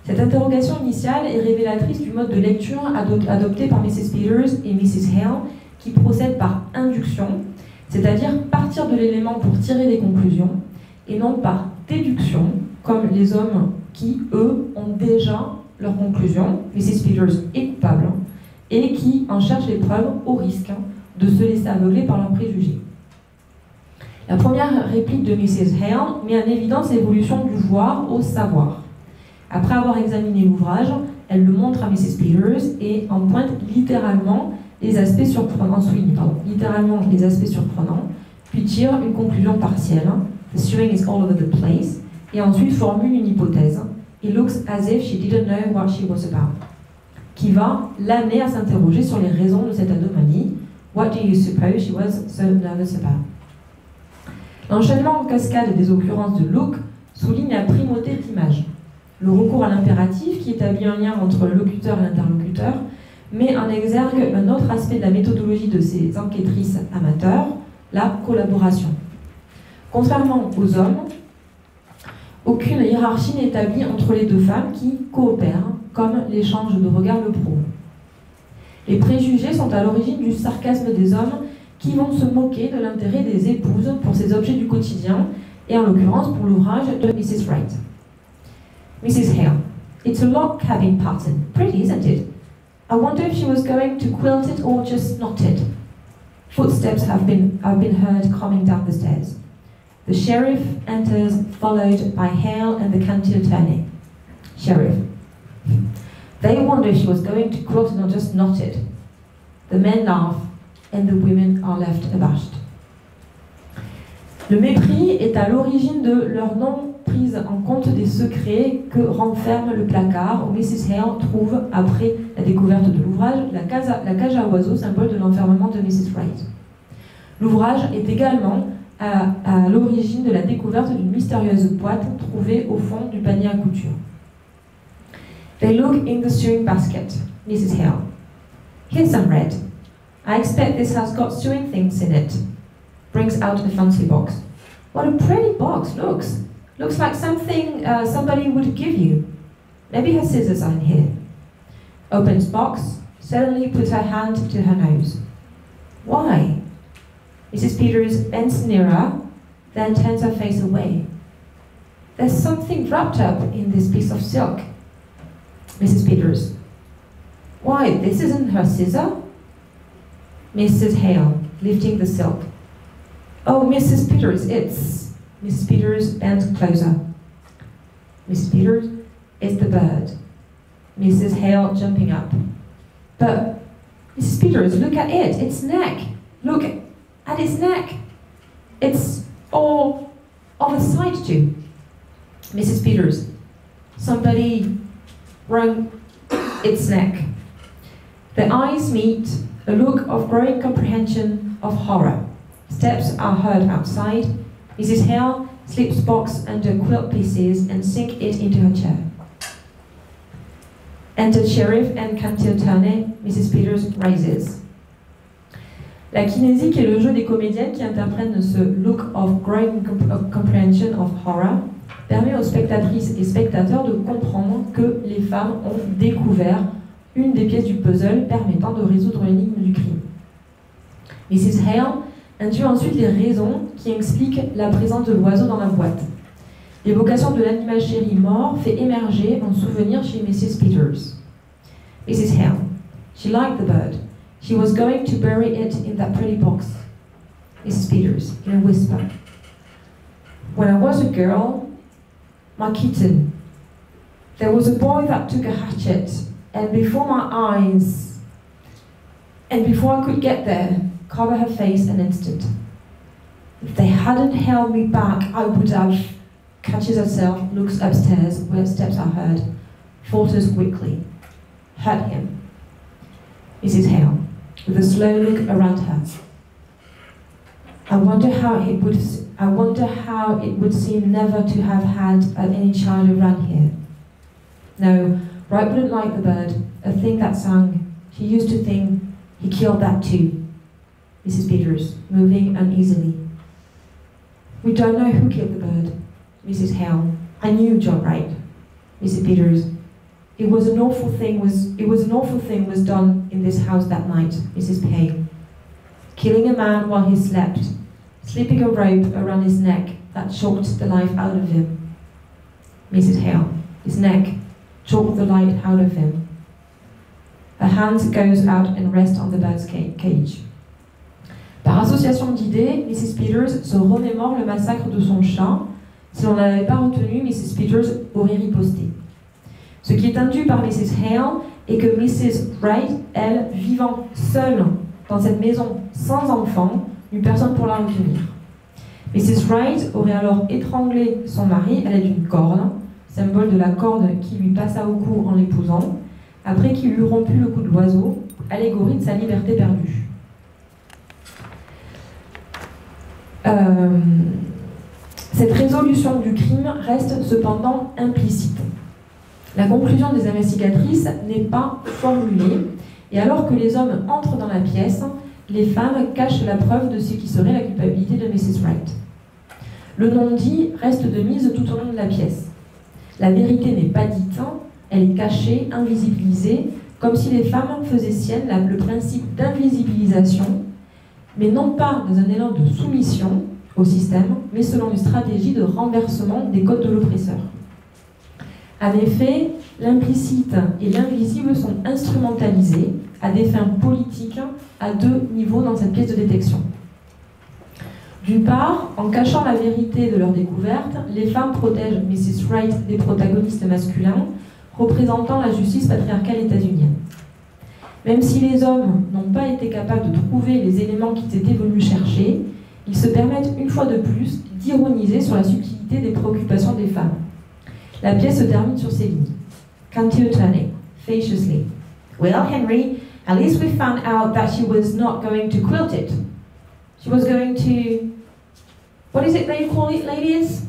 S2: Cette interrogation initiale est révélatrice du mode de lecture adopté par Mrs. Peters et Mrs. Hale, qui procède par induction, c'est-à-dire partir de l'élément pour tirer des conclusions, et non par déduction, comme les hommes qui, eux, ont déjà leur conclusion, Mrs. Peters est coupable, et qui en cherchent les preuves au risque de se laisser aveugler par leurs préjugés. La première réplique de Mrs. Hale met en évidence l'évolution du voir au savoir. Après avoir examiné l'ouvrage, elle le montre à Mrs. Peters et en pointe littéralement les aspects surprenants, souligne, littéralement les aspects surprenants, puis tire une conclusion partielle. The is all over the place, et ensuite formule une hypothèse. It looks as if she didn't know what she was about, qui va l'amener à s'interroger sur les raisons de cette anomalie. What do you suppose she was so nervous about? L'enchaînement en cascade des occurrences de look souligne la primauté de l'image. Le recours à l'impératif, qui établit un lien entre le locuteur et l'interlocuteur, met en exergue un autre aspect de la méthodologie de ces enquêtrices amateurs, la collaboration. Contrairement aux hommes, aucune hiérarchie n'est établie entre les deux femmes qui coopèrent, comme l'échange de regards le prouve. Les préjugés sont à l'origine du sarcasme des hommes qui vont se moquer de l'intérêt des épouses pour ces objets du quotidien, et en l'occurrence pour l'ouvrage de Mrs. Wright. Mrs. Hale, it's a log cabin pattern. Pretty, isn't it? I wonder if she was going to quilt it or just knot it. Footsteps have been, have been heard coming down the stairs. The sheriff enters, followed by Hale and the county attorney. Sheriff. They wonder if she was going to just. The men laugh and the women are left abashed. Le mépris est à l'origine de leur non prise en compte des secrets que renferme le placard où Mrs. Hale trouve, après la découverte de l'ouvrage, la, cage à oiseaux, symbole de l'enfermement de Mrs. Wright. L'ouvrage est également à l'origine de la découverte d'une mystérieuse boîte trouvée au fond du panier à couture. They look in the sewing basket, Mrs. Hale. Here's some red. I expect this has got sewing things in it. Brings out a fancy box. What a pretty box, looks. Looks like something uh, somebody would give you. Maybe her scissors are in here. Opens box, suddenly puts her hand to her nose. Why? Mrs. Peters bends nearer, then turns her face away. There's something wrapped up in this piece of silk. Mrs. Peters. Why, this isn't her scissor? Mrs. Hale, lifting the silk. Oh, Mrs. Peters, it's. Mrs. Peters bends closer. Mrs. Peters, it's the bird. Mrs. Hale jumping up. But, Mrs. Peters, look at it, its neck. Look at its neck. It's all on the side too. Mrs. Peters, somebody wrung its neck. The eyes meet, a look of growing comprehension of horror. Steps are heard outside. Mrs. Hale slips box under quilt pieces and sink it into her chair. Enter sheriff and Cantil Turney. Mrs. Peters rises. La kinésie, qui est le jeu des comédiennes qui interprètent ce look of growing comprehension of horror, permet aux spectatrices et spectateurs de comprendre que les femmes ont découvert une des pièces du puzzle permettant de résoudre l'énigme du crime. Mrs. Hale induit ensuite les raisons qui expliquent la présence de l'oiseau dans la boîte. L'évocation de l'animal chéri mort fait émerger un souvenir chez Mrs. Peters. Mrs. Hale, she liked the bird. She was going to bury it in that pretty box. Mrs. Peters, in a whisper. When I was a girl, my kitten, there was a boy that took a hatchet, and before my eyes, and before I could get there, cover her face an instant. If they hadn't held me back, I would have. Catches herself, looks upstairs, where steps are heard, falters quickly. Hurt him. Mrs. Hale with a slow look around her. I wonder how it would I wonder how it would seem never to have had uh, any child around here. No, Wright wouldn't like the bird, a thing that sang. He used to think he killed that too. Mrs. Peters, moving uneasily. We don't know who killed the bird. Mrs. Hale. I knew John Wright. Mrs. Peters, it was an awful thing was it was an awful thing was done in this house that night, Mrs. Payne. Killing a man while he slept, slipping a rope around his neck that choked the life out of him. Mrs. Hale, his neck choked the life out of him. Her hand goes out and rests on the bird's cage. Par association d'idées, Mrs. Peters se remémore le massacre de son chat. Si l'on n'avait pas retenu, Mrs. Peters aurait riposté. Ce qui est induit par Mrs. Hale est que Mrs. Wright, elle, vivant seule dans cette maison sans enfant, n'eut personne pour la retenir. Mrs. Wright aurait alors étranglé son mari à l'aide d'une corde, symbole de la corde qui lui passa au cou en l'épousant, après qu'il eut rompu le cou de l'oiseau, allégorie de sa liberté perdue. Euh, cette résolution du crime reste cependant implicite. La conclusion des investigatrices n'est pas formulée, et alors que les hommes entrent dans la pièce, les femmes cachent la preuve de ce qui serait la culpabilité de Mrs. Wright. Le non-dit reste de mise tout au long de la pièce. La vérité n'est pas dite, elle est cachée, invisibilisée, comme si les femmes faisaient sienne le principe d'invisibilisation, mais non pas dans un élan de soumission au système, mais selon une stratégie de renversement des codes de l'oppresseur. En effet, l'implicite et l'invisible sont instrumentalisés à des fins politiques à deux niveaux dans cette pièce de détection. D'une part, en cachant la vérité de leur découverte, les femmes protègent Mrs. Wright des protagonistes masculins représentant la justice patriarcale états-unienne. Même si les hommes n'ont pas été capables de trouver les éléments qu'ils étaient venus chercher, ils se permettent une fois de plus d'ironiser sur la subtilité des préoccupations des femmes. La pièce se termine sur ces lignes. Cantil turning, facetiously. Well, Henry, at least we found out that she was not going to quilt it. She was going to. What is it they call it, ladies?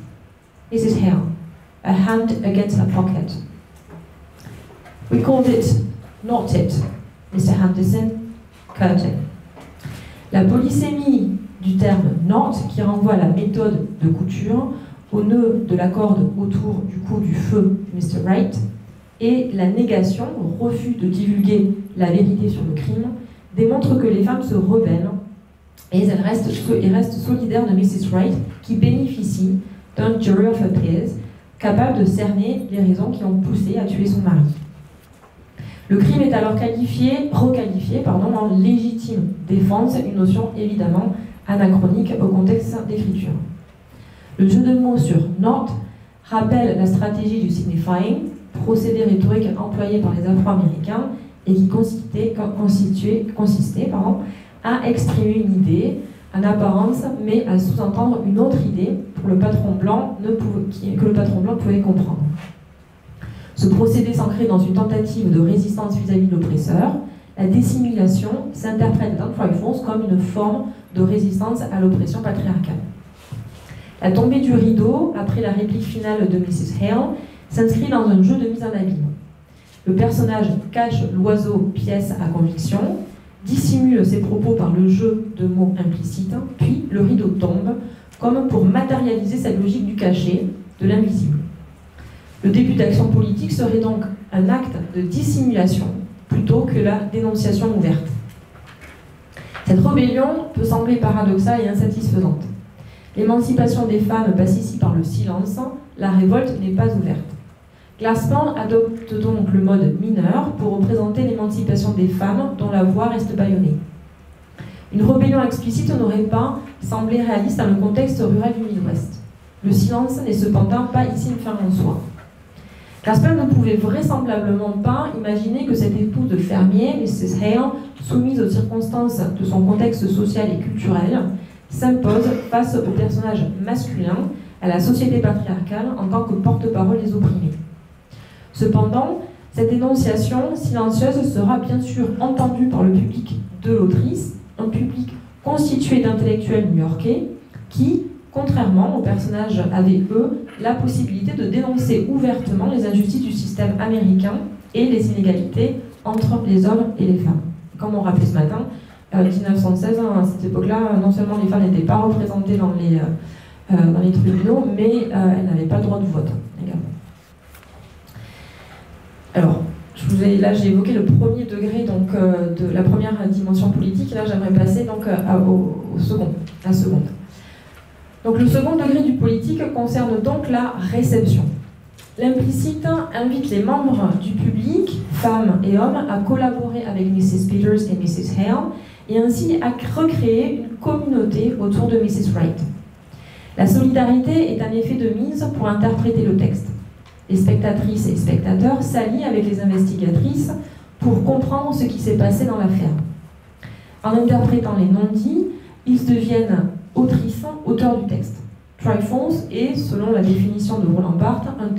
S2: Mrs. Hale, a hand against her pocket. We called it not it, Mr. Henderson, curtain. La polysémie du terme not, qui renvoie à la méthode de couture, au nœud de la corde autour du cou du feu Mr. Wright, et la négation, refus de divulguer la vérité sur le crime, démontre que les femmes se rebellent et elles restent, et restent solidaires de Mrs. Wright, qui bénéficie d'un jury of peers, capable de cerner les raisons qui ont poussé à tuer son mari. Le crime est alors qualifié, requalifié pardon, en légitime défense, une notion évidemment anachronique au contexte d'écriture. Le jeu de mots sur not rappelle la stratégie du signifying, procédé rhétorique employé par les Afro-Américains et qui consistait, consistait pardon, à exprimer une idée en apparence, mais à sous-entendre une autre idée pour le patron blanc ne pouvait, que le patron blanc pouvait comprendre. Ce procédé s'ancrait dans une tentative de résistance vis-à-vis de l'oppresseur. la dissimulation s'interprète dans Triforce comme une forme de résistance à l'oppression patriarcale. La tombée du rideau, après la réplique finale de Mrs. Hale, s'inscrit dans un jeu de mise en abîme. Le personnage cache l'oiseau pièce à conviction, dissimule ses propos par le jeu de mots implicites, puis le rideau tombe, comme pour matérialiser sa logique du cachet, de l'invisible. Le début d'action politique serait donc un acte de dissimulation plutôt que la dénonciation ouverte. Cette rébellion peut sembler paradoxale et insatisfaisante. L'émancipation des femmes passe ici par le silence, la révolte n'est pas ouverte. Glassman adopte donc le mode mineur pour représenter l'émancipation des femmes dont la voix reste bâillonnée. Une rébellion explicite n'aurait pas semblé réaliste dans le contexte rural du Midwest. Le silence n'est cependant pas ici une fin en soi. Glassman ne pouvait vraisemblablement pas imaginer que cette épouse de fermier, Mrs. Hale, soumise aux circonstances de son contexte social et culturel, s'impose face au personnage masculin, à la société patriarcale en tant que porte-parole des opprimés. Cependant, cette dénonciation silencieuse sera bien sûr entendue par le public de l'autrice, un public constitué d'intellectuels new-yorkais qui, contrairement aux personnages avaient, eux, la possibilité de dénoncer ouvertement les injustices du système américain et les inégalités entre les hommes et les femmes. Comme on rappelait ce matin, 1916, hein, à cette époque-là, non seulement les femmes n'étaient pas représentées dans les, euh, euh, tribunaux, mais euh, elles n'avaient pas le droit de vote. Alors, là j'ai évoqué le premier degré donc, de la première dimension politique, là j'aimerais passer donc, au, second, la seconde. Donc le second degré du politique concerne donc la réception. L'implicite invite les membres du public, femmes et hommes, à collaborer avec Mrs. Peters et Mrs. Hale et ainsi à recréer une communauté autour de Mrs. Wright. La solidarité est un effet de mise pour interpréter le texte. Les spectatrices et spectateurs s'allient avec les investigatrices pour comprendre ce qui s'est passé dans l'affaire. En interprétant les non-dits, ils deviennent autrices, auteurs du texte. Triforce est, selon la définition de Roland Barthes, un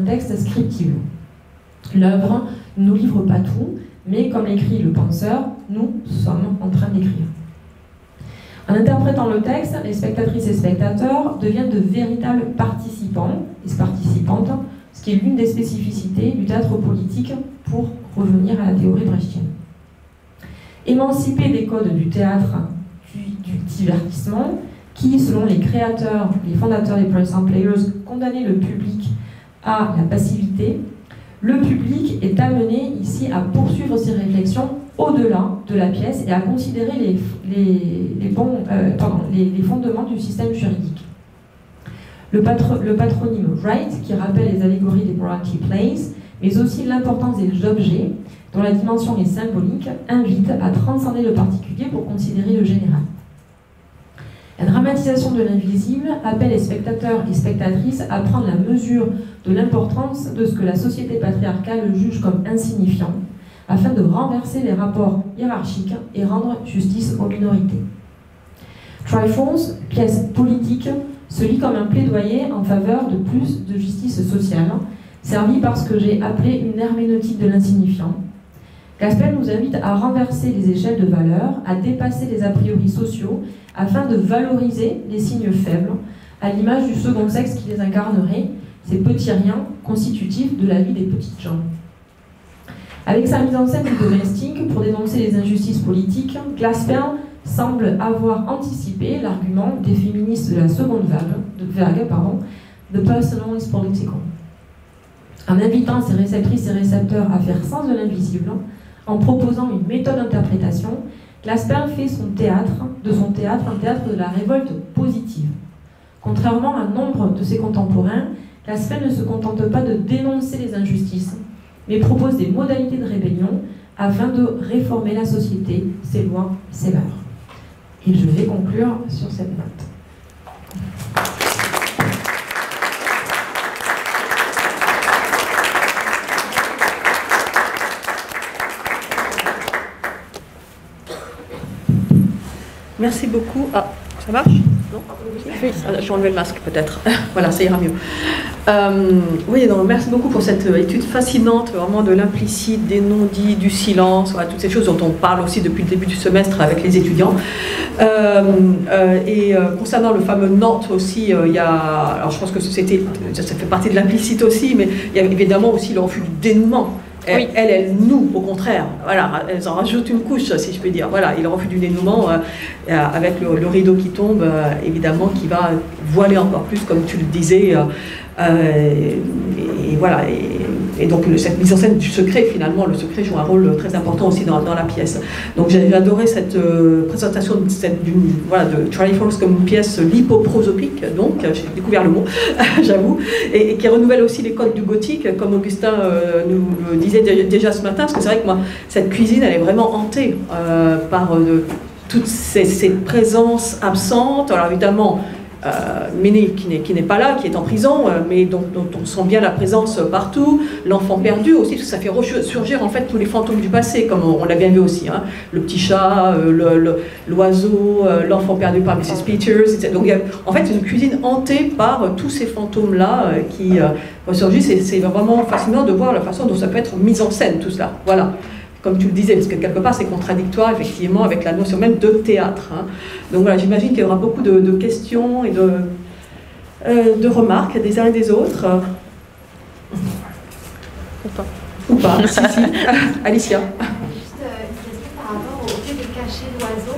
S2: texte, un. L'œuvre ne nous livre pas tout, mais comme l'écrit le penseur, nous sommes en train d'écrire. En interprétant le texte, les spectatrices et spectateurs deviennent de véritables participants et participantes, ce qui est l'une des spécificités du théâtre politique pour revenir à la théorie brechtienne. Émancipés des codes du théâtre, du, divertissement, qui, selon les créateurs, les fondateurs des Present Players, condamnaient le public à la passivité, le public est amené ici à poursuivre ses réflexions au-delà de la pièce et à considérer les, les, bons, euh, les, fondements du système juridique. Le, patronyme Wright, qui rappelle les allégories des Morality Plays, mais aussi l'importance des objets, dont la dimension est symbolique, invite à transcender le particulier pour considérer le général. La dramatisation de l'invisible appelle les spectateurs et spectatrices à prendre la mesure de l'importance de ce que la société patriarcale juge comme insignifiant, afin de renverser les rapports hiérarchiques et rendre justice aux minorités. Triforce, pièce politique, se lit comme un plaidoyer en faveur de plus de justice sociale, servi par ce que j'ai appelé une herméneutique de l'insignifiant. Gaspel nous invite à renverser les échelles de valeur, à dépasser les a priori sociaux afin de valoriser les signes faibles, à l'image du second sexe qui les incarnerait, ces petits riens constitutifs de la vie des petites gens. Avec sa mise en scène domestique pour dénoncer les injustices politiques, Glasper semble avoir anticipé l'argument des féministes de la seconde vague, de vague pardon, The personal is political. En invitant ses réceptrices et récepteurs à faire sens de l'invisible, en proposant une méthode d'interprétation Glasper fait son théâtre, de son théâtre un théâtre de la révolte positive. Contrairement à nombre de ses contemporains, Glasper ne se contente pas de dénoncer les injustices, mais propose des modalités de rébellion afin de réformer la société, ses lois, ses mœurs. Et je vais conclure sur cette note.
S1: Merci beaucoup. Ah, ça marche? Oui, ah, je vais enlever le masque peut-être. voilà, ça ira mieux. Euh, oui, donc merci beaucoup pour cette étude fascinante, vraiment de l'implicite, des non-dits, du silence, toutes ces choses dont on parle aussi depuis le début du semestre avec les étudiants. Euh, euh, et concernant le fameux NOT aussi, il y a, alors je pense que ça fait partie de l'implicite aussi, mais il y a évidemment aussi le refus du dénouement. Elle, elle, nous, au contraire. Voilà, elles en rajoutent une couche, si je peux dire. Voilà, il refus du dénouement avec le, rideau qui tombe, évidemment, qui va voiler encore plus, comme tu le disais, euh, et, voilà. Et, donc cette mise en scène du secret, finalement, le secret joue un rôle très important aussi dans, la pièce. Donc j'ai adoré cette euh, présentation de, cette, voilà, de Triforce comme une pièce lipoprosopique, donc j'ai découvert le mot, j'avoue, et, qui renouvelle aussi les codes du gothique, comme Augustin euh, nous le disait déjà ce matin, parce que c'est vrai que moi, cette cuisine, elle est vraiment hantée par toutes ces, ces, présences absentes. Alors évidemment, euh, Méné qui n'est pas là, qui est en prison, euh, mais dont, on sent bien la présence partout, l'enfant perdu aussi, parce que ça fait surgir en fait tous les fantômes du passé, comme on, l'a bien vu aussi, hein. le petit chat, euh, l'oiseau, l'enfant perdu par Mrs. Peters, etc. Donc en fait une cuisine hantée par tous ces fantômes-là qui ressurgissent, et c'est vraiment fascinant de voir la façon dont ça peut être mis en scène tout cela. Voilà comme tu le disais, parce que quelque part c'est contradictoire effectivement avec la notion même de théâtre. Hein. Donc voilà, j'imagine qu'il y aura beaucoup de, questions et de, euh, de, remarques des uns et des autres. Ou pas. Ou pas, si, si. Alicia.
S3: Juste euh, une question par rapport au fait de cacher l'oiseau.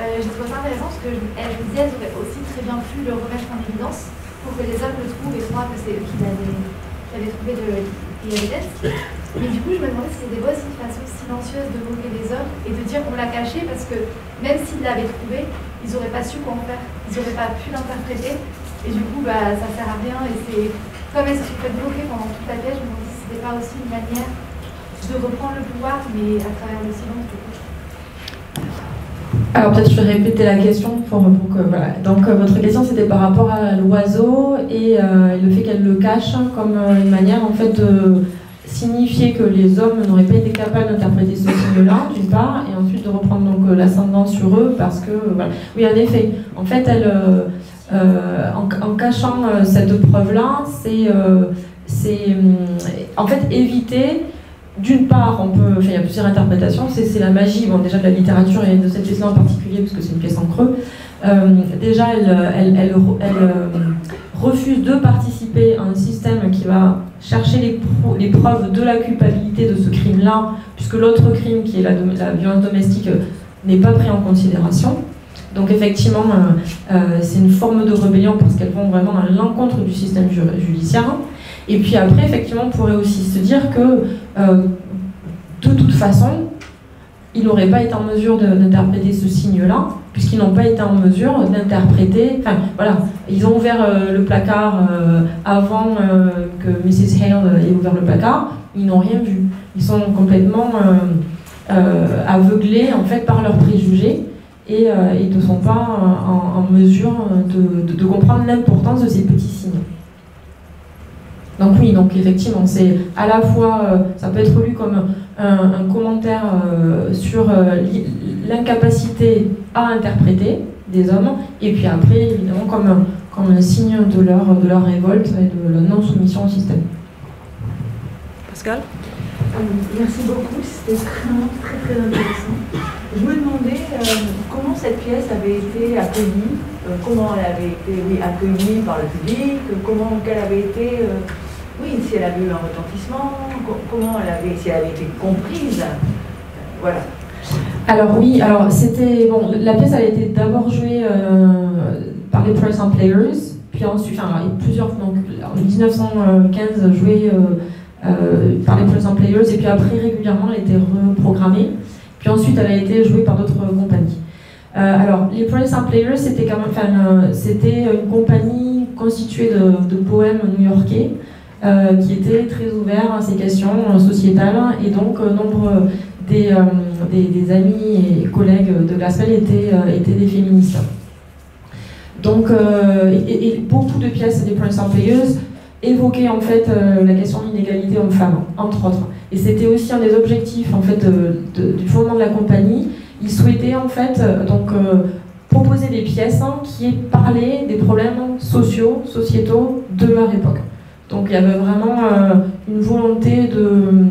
S3: Euh, je trouve ça intéressant parce qu'elle me disait qu'elle aurait aussi très bien pu le remettre en évidence pour que les hommes le trouvent et croient que c'est eux qui l'avaient trouvé de l'ILS. Mais du coup, je me demandais si c'était aussi une façon silencieuse de moquer les hommes et de dire on l'a caché parce que même s'ils l'avaient trouvé, ils n'auraient pas su quoi en faire, ils n'auraient pas pu l'interpréter. Et du coup, bah, ça sert à rien. Et c'est comme elles se sont fait bloquer pendant toute la pièce, je me demandais si c'était pas aussi une manière de reprendre le pouvoir, mais à travers le silence.
S2: Alors peut-être je vais répéter la question pour, que voilà. Donc euh, votre question c'était par rapport à l'oiseau et euh, le fait qu'elle le cache comme euh, une manière en fait de signifier que les hommes n'auraient pas été capables d'interpréter ce signe-là, d'une part, et ensuite de reprendre donc l'ascendant sur eux, parce que, voilà. oui, en effet, en fait, elle, en, cachant cette preuve-là, c'est, c'est, en fait, éviter, d'une part, on peut, enfin, il y a plusieurs interprétations, c'est, la magie, bon, déjà de la littérature et de cette pièce-là en particulier, parce que c'est une pièce en creux, déjà, elle, elle refuse de participer à un système qui va chercher les, preuves de la culpabilité de ce crime-là, puisque l'autre crime, qui est la, violence domestique, euh, n'est pas pris en considération. Donc effectivement, euh, euh, c'est une forme de rébellion parce qu'elles vont vraiment à l'encontre du système judiciaire. Et puis après, effectivement, on pourrait aussi se dire que de toute façon, ils n'auraient pas été en mesure d'interpréter ce signe-là, puisqu'ils n'ont pas été en mesure d'interpréter. Enfin, voilà, ils ont ouvert euh, le placard euh, avant euh, que Mrs. Hale ait ouvert le placard, ils n'ont rien vu. Ils sont complètement aveuglés en fait par leurs préjugés et ils ne sont pas en, mesure de comprendre l'importance de ces petits signes. Donc oui, donc effectivement, c'est à la fois, ça peut être lu comme un, commentaire euh, sur euh, l'incapacité à interpréter des hommes, et puis après, évidemment, comme un, comme un signe de leur, de leur révolte et de leur non-soumission au système.
S1: Pascal?
S4: Euh, Merci beaucoup, c'était très, très intéressant. Je me demandais comment cette pièce avait été accueillie, comment elle avait été oui, accueillie par le public, comment elle avait été oui, si elle avait eu un retentissement, comment elle avait, si elle avait été comprise. Voilà.
S2: Alors oui, alors c'était bon. La pièce a été d'abord jouée euh, par les Present Players, puis ensuite, plusieurs, donc en 1915 jouée euh, euh, par les Present Players, et puis après régulièrement elle a été reprogrammée, puis ensuite elle a été jouée par d'autres compagnies. alors les Present Players, c'était quand même, c'était une compagnie constituée de, de poèmes new-yorkais. Euh, qui était très ouvert à ces questions sociétales et donc euh, nombre des, euh, des, des, amis et collègues de Glaspel étaient, étaient des féministes. Donc, et, beaucoup de pièces des Prince Players évoquaient en fait la question de l'inégalité homme-femme, entre autres. Et c'était aussi un des objectifs en fait du fondement de la compagnie. Ils souhaitaient en fait donc proposer des pièces qui parlaient des problèmes sociaux, sociétaux de leur époque. Donc il y avait vraiment une volonté de,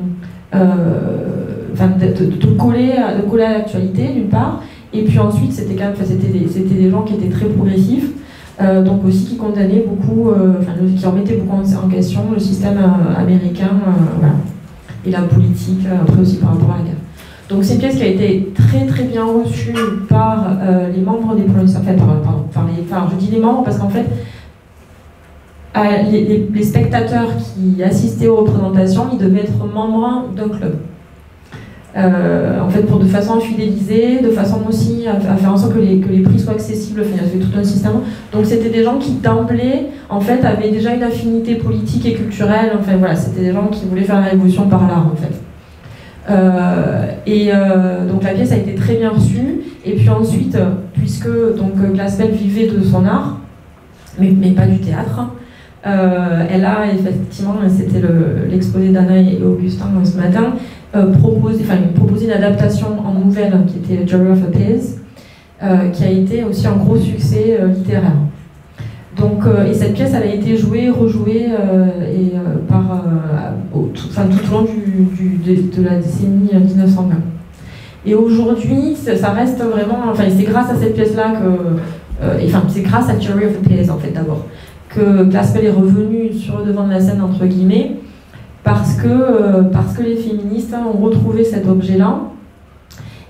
S2: de, de, coller, de coller à l'actualité d'une part, et puis ensuite c'était quand même, c'était des, des gens qui étaient très progressifs. donc aussi qui condamnaient beaucoup, enfin, qui remettaient beaucoup en, question le système américain voilà, et la politique, après aussi par rapport à la guerre. Donc c'est une pièce qui a été très très bien reçue par euh, les membres des Provincial enfin, pardon, enfin, je dis les membres parce qu'en fait, les, spectateurs qui assistaient aux représentations, ils devaient être membres d'un club. Euh, en fait, pour de façon à fidéliser, de façon aussi à, faire en sorte que les, que les prix soient accessibles, enfin, il y avait tout un système. Donc c'était des gens qui d'emblée, en fait, avaient déjà une affinité politique et culturelle. Enfin voilà, c'était des gens qui voulaient faire la révolution par l'art, en fait. Euh, et euh, donc la pièce a été très bien reçue. Et puis ensuite, puisque donc Glaspel vivait de son art, mais, mais pas du théâtre, euh, elle a effectivement, c'était l'exposé d'Anna et Augustin ce matin, proposé, enfin, proposé une adaptation en nouvelle qui était Jury of Appeals, qui a été aussi un gros succès littéraire. Donc, euh, et cette pièce, elle a été jouée, rejouée euh, et, euh, par, tout, enfin, tout au long du, de, la décennie 1920. Et aujourd'hui, ça reste vraiment, enfin, c'est grâce à cette pièce-là que, enfin, c'est grâce à Theory of Pièce en fait d'abord, que Glaspel est revenu sur le devant de la scène entre guillemets, parce que, parce que les féministes ont retrouvé cet objet-là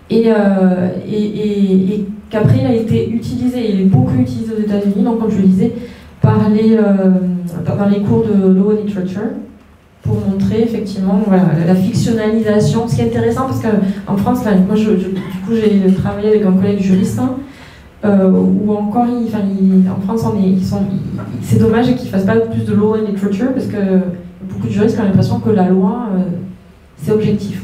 S2: et, et, et qu'après il a été utilisé, il est beaucoup utilisé aux États-Unis, donc comme je le disais, par les, euh, dans les cours de law literature pour montrer effectivement voilà, la fictionnalisation. Ce qui est intéressant parce qu'en France, moi je, du coup j'ai travaillé avec un collègue juriste hein, euh, où encore en France c'est dommage qu'ils ne fassent pas plus de law and literature parce que beaucoup de juristes ont l'impression que la loi euh, c'est objectif.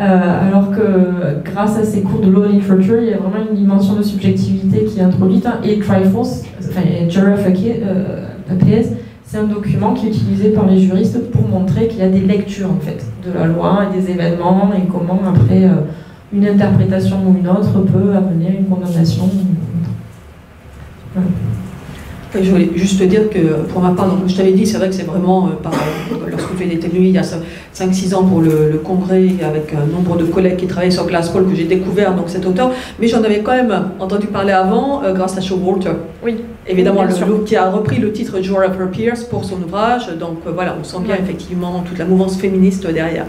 S2: Euh, alors que grâce à ces cours de law literature, il y a vraiment une dimension de subjectivité qui est introduite. Hein. et Triforce, enfin, Jury of Appeals, c'est un document qui est utilisé par les juristes pour montrer qu'il y a des lectures en fait de la loi et des événements et comment après euh, une interprétation ou une autre peut amener à une condamnation.
S1: Je voulais juste te dire que pour ma part, donc, je t'avais dit, c'est vrai que c'est vraiment, euh, par, lorsque tu étais venu il y a 5-6 ans pour le, congrès, avec un nombre de collègues qui travaillaient sur Glasscall, que j'ai découvert donc, cet auteur, mais j'en avais quand même entendu parler avant euh, grâce à Showalter.
S2: Oui.
S1: Évidemment, le, qui a repris le titre of Her Peers pour son ouvrage, donc euh, voilà, on sent bien effectivement toute la mouvance féministe derrière.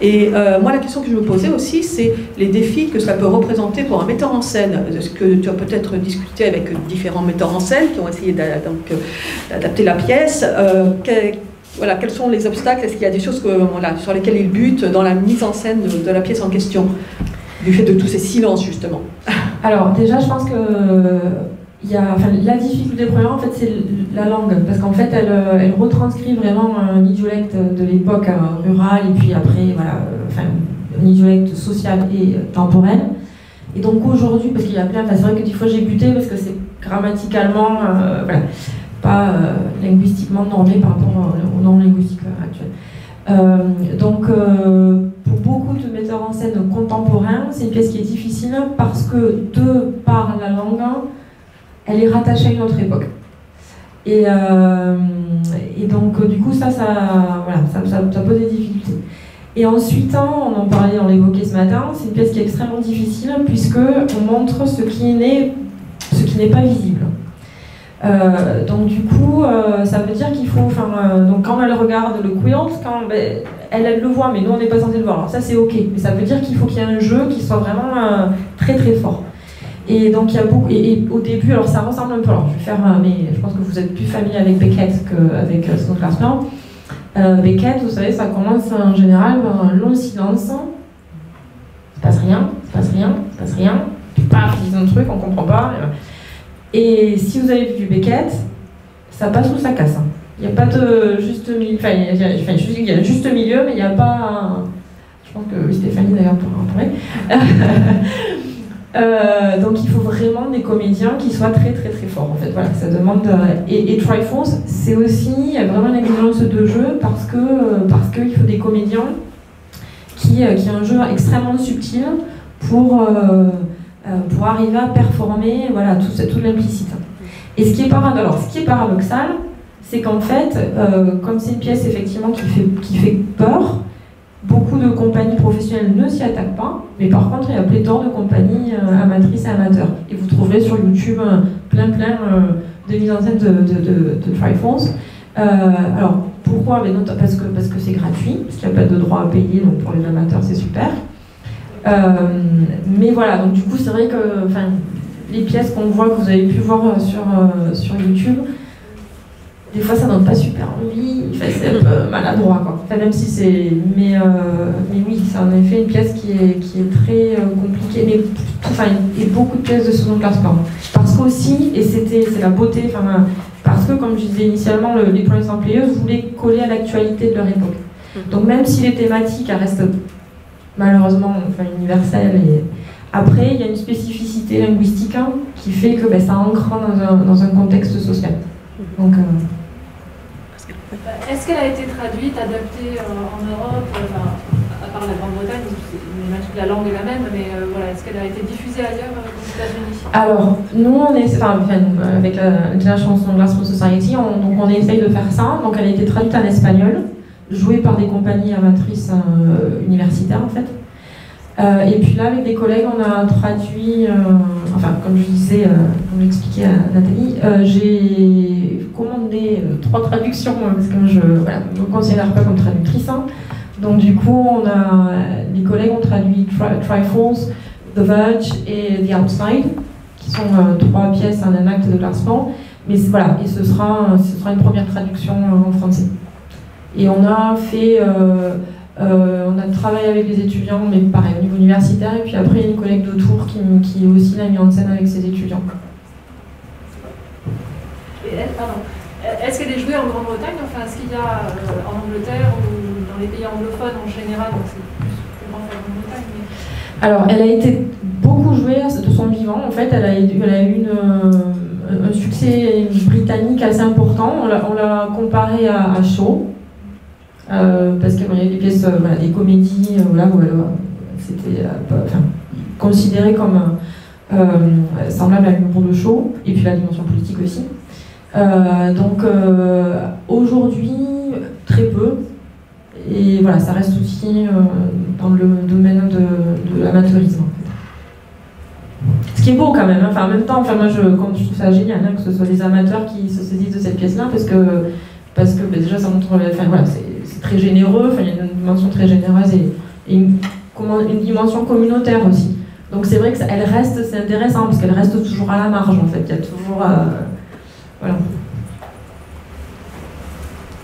S1: Et moi, la question que je me posais aussi, c'est les défis que cela peut représenter pour un metteur en scène. Ce que tu as peut-être discuté avec différents metteurs en scène qui ont essayé euh, d'adapter la pièce. Euh, quels sont les obstacles? Est-ce qu'il y a des choses sur lesquelles il bute dans la mise en scène de, la pièce en question, du fait de tous ces silences justement?
S2: Alors déjà, je pense que la difficulté première, en fait, c'est la langue, parce qu'en fait, elle, elle, retranscrit vraiment un idiolecte de l'époque rurale, et puis après, voilà, enfin, un idiolecte social et temporel. Et donc aujourd'hui, parce qu'il y a plein, c'est vrai que des fois j'ai buté parce que c'est grammaticalement, euh, voilà, pas euh, linguistiquement normé par rapport aux normes linguistiques actuelles. Euh, donc pour beaucoup de metteurs en scène contemporains, c'est une pièce qui est difficile parce que de par la langue, elle est rattachée à une autre époque. Et, donc du coup ça, ça, pose des difficultés. Et ensuite, on en parlait, on l'évoquait ce matin, c'est une pièce qui est extrêmement difficile puisque on montre ce qui n'est ce qui n'est pas visible. Euh, donc du coup, euh, ça veut dire qu'il faut, enfin, euh, donc quand elle regarde le quilt, quand ben, elle, elle, le voit, mais nous on n'est pas censé le voir. Alors ça c'est ok, mais ça veut dire qu'il faut qu'il y ait un jeu qui soit vraiment très très fort. Et donc il y a beaucoup, et, au début, alors ça ressemble un peu. Alors je vais faire, mais je pense que vous êtes plus familier avec Beckett qu'avec. Euh, Beckett, vous savez, ça commence en général par un long silence. Il se passe rien, il se passe rien, il se passe rien. Puis paf, ils disent un truc, on comprend pas. Si vous avez vu du Beckett, ça passe ou ça casse. Il n'y a pas de juste milieu. Enfin, il y, a, un juste milieu, mais il n'y a pas. Je pense que Stéphanie d'ailleurs pourra en parler. Euh, donc il faut vraiment des comédiens qui soient très très très forts en fait. Voilà, ça demande. Euh, et, et Triforce, c'est aussi vraiment une exigence de jeu parce que parce qu'il faut des comédiens qui, euh, qui ont un jeu extrêmement subtil pour pour arriver à performer voilà tout, tout l'implicite. Et ce qui est paradoxal, alors ce qui est paradoxal, c'est qu'en fait, euh, comme c'est une pièce effectivement qui fait, qui fait peur, beaucoup de compagnies professionnelles ne s'y attaquent pas, mais par contre, il y a pléthore de compagnies euh, amatrices et amateurs. Et vous trouverez sur YouTube euh, plein plein de mises en scène de, de, alors, pourquoi? Parce que parce que c'est gratuit, parce qu'il n'y a pas de droit à payer, donc pour les amateurs, c'est super. Mais voilà, donc du coup, c'est vrai que les pièces qu'on voit, que vous avez pu voir sur, sur YouTube, des fois ça donne pas super envie, c'est un peu maladroit quoi. Enfin, même si c'est. Mais, euh, mais oui, c'est en effet une pièce qui est, qui est très euh, compliquée, mais enfin, et beaucoup de pièces de seconde classe, pardon. Parce qu'aussi, et c'était, c'est la beauté, enfin, parce que comme je disais initialement, le, les premiers employeurs voulaient coller à l'actualité de leur époque. Mhm. Donc même si les thématiques restent malheureusement enfin, universelles, et après il y a une spécificité linguistique hein, qui fait que ben, ça ancre dans un, dans un contexte social. Donc, euh,
S3: est-ce qu'elle a été traduite, adaptée euh, en Europe, euh, à part la Grande-Bretagne, la langue est la même, mais euh, voilà, est-ce qu'elle a été diffusée ailleurs aux États-Unis?
S2: Alors, nous, on est, enfin, avec la chanson Glassman Society, on, donc on essaye de faire ça. Donc, elle a été traduite en espagnol, jouée par des compagnies amatrices universitaires, en fait. et puis là, avec des collègues, on a traduit, enfin, comme je disais, comme l'expliquait Nathalie, j'ai commandé trois traductions parce que je ne me considère pas comme traductrice. Hein. Donc du coup, on a, les collègues ont traduit Triforce, The Verge et The Outside, qui sont euh, trois pièces en un acte de classement. Mais voilà, et ce sera, ce sera une première traduction euh, en français. Et on a fait, euh, on a travaillé avec les étudiants, mais pareil au niveau universitaire, et puis après une collègue de Tours qui, qui aussi l'a mis en scène avec ses étudiants.
S3: Est-ce qu'elle est jouée en Grande-Bretagne? Enfin, est-ce qu'il y a euh, en Angleterre ou dans les pays anglophones en général? Donc c'est plus en Grande-Bretagne.
S2: Alors, elle a été beaucoup jouée de son vivant. En fait, elle a, elle a eu une, euh, un succès britannique assez important. On l'a comparé à, à Shaw. Euh, parce y a des pièces, voilà, des comédies, voilà, où c'était enfin, considéré comme semblable à l'humour de Shaw, et puis la dimension politique aussi. Euh, donc euh, aujourd'hui, très peu. Et voilà, ça reste aussi euh, dans le domaine de, l'amateurisme. Ce qui est beau quand même, hein. enfin, en même temps, enfin, moi je, quand je trouve ça génial hein, que ce soit des amateurs qui se saisissent de cette pièce-là, parce que, parce que bah, déjà ça montre, enfin, voilà, c'est très généreux, il y a une dimension très généreuse et, une, une, dimension communautaire aussi. Donc c'est vrai que elle reste, c'est intéressant parce qu'elle reste toujours à la marge en fait. Il y a toujours, voilà.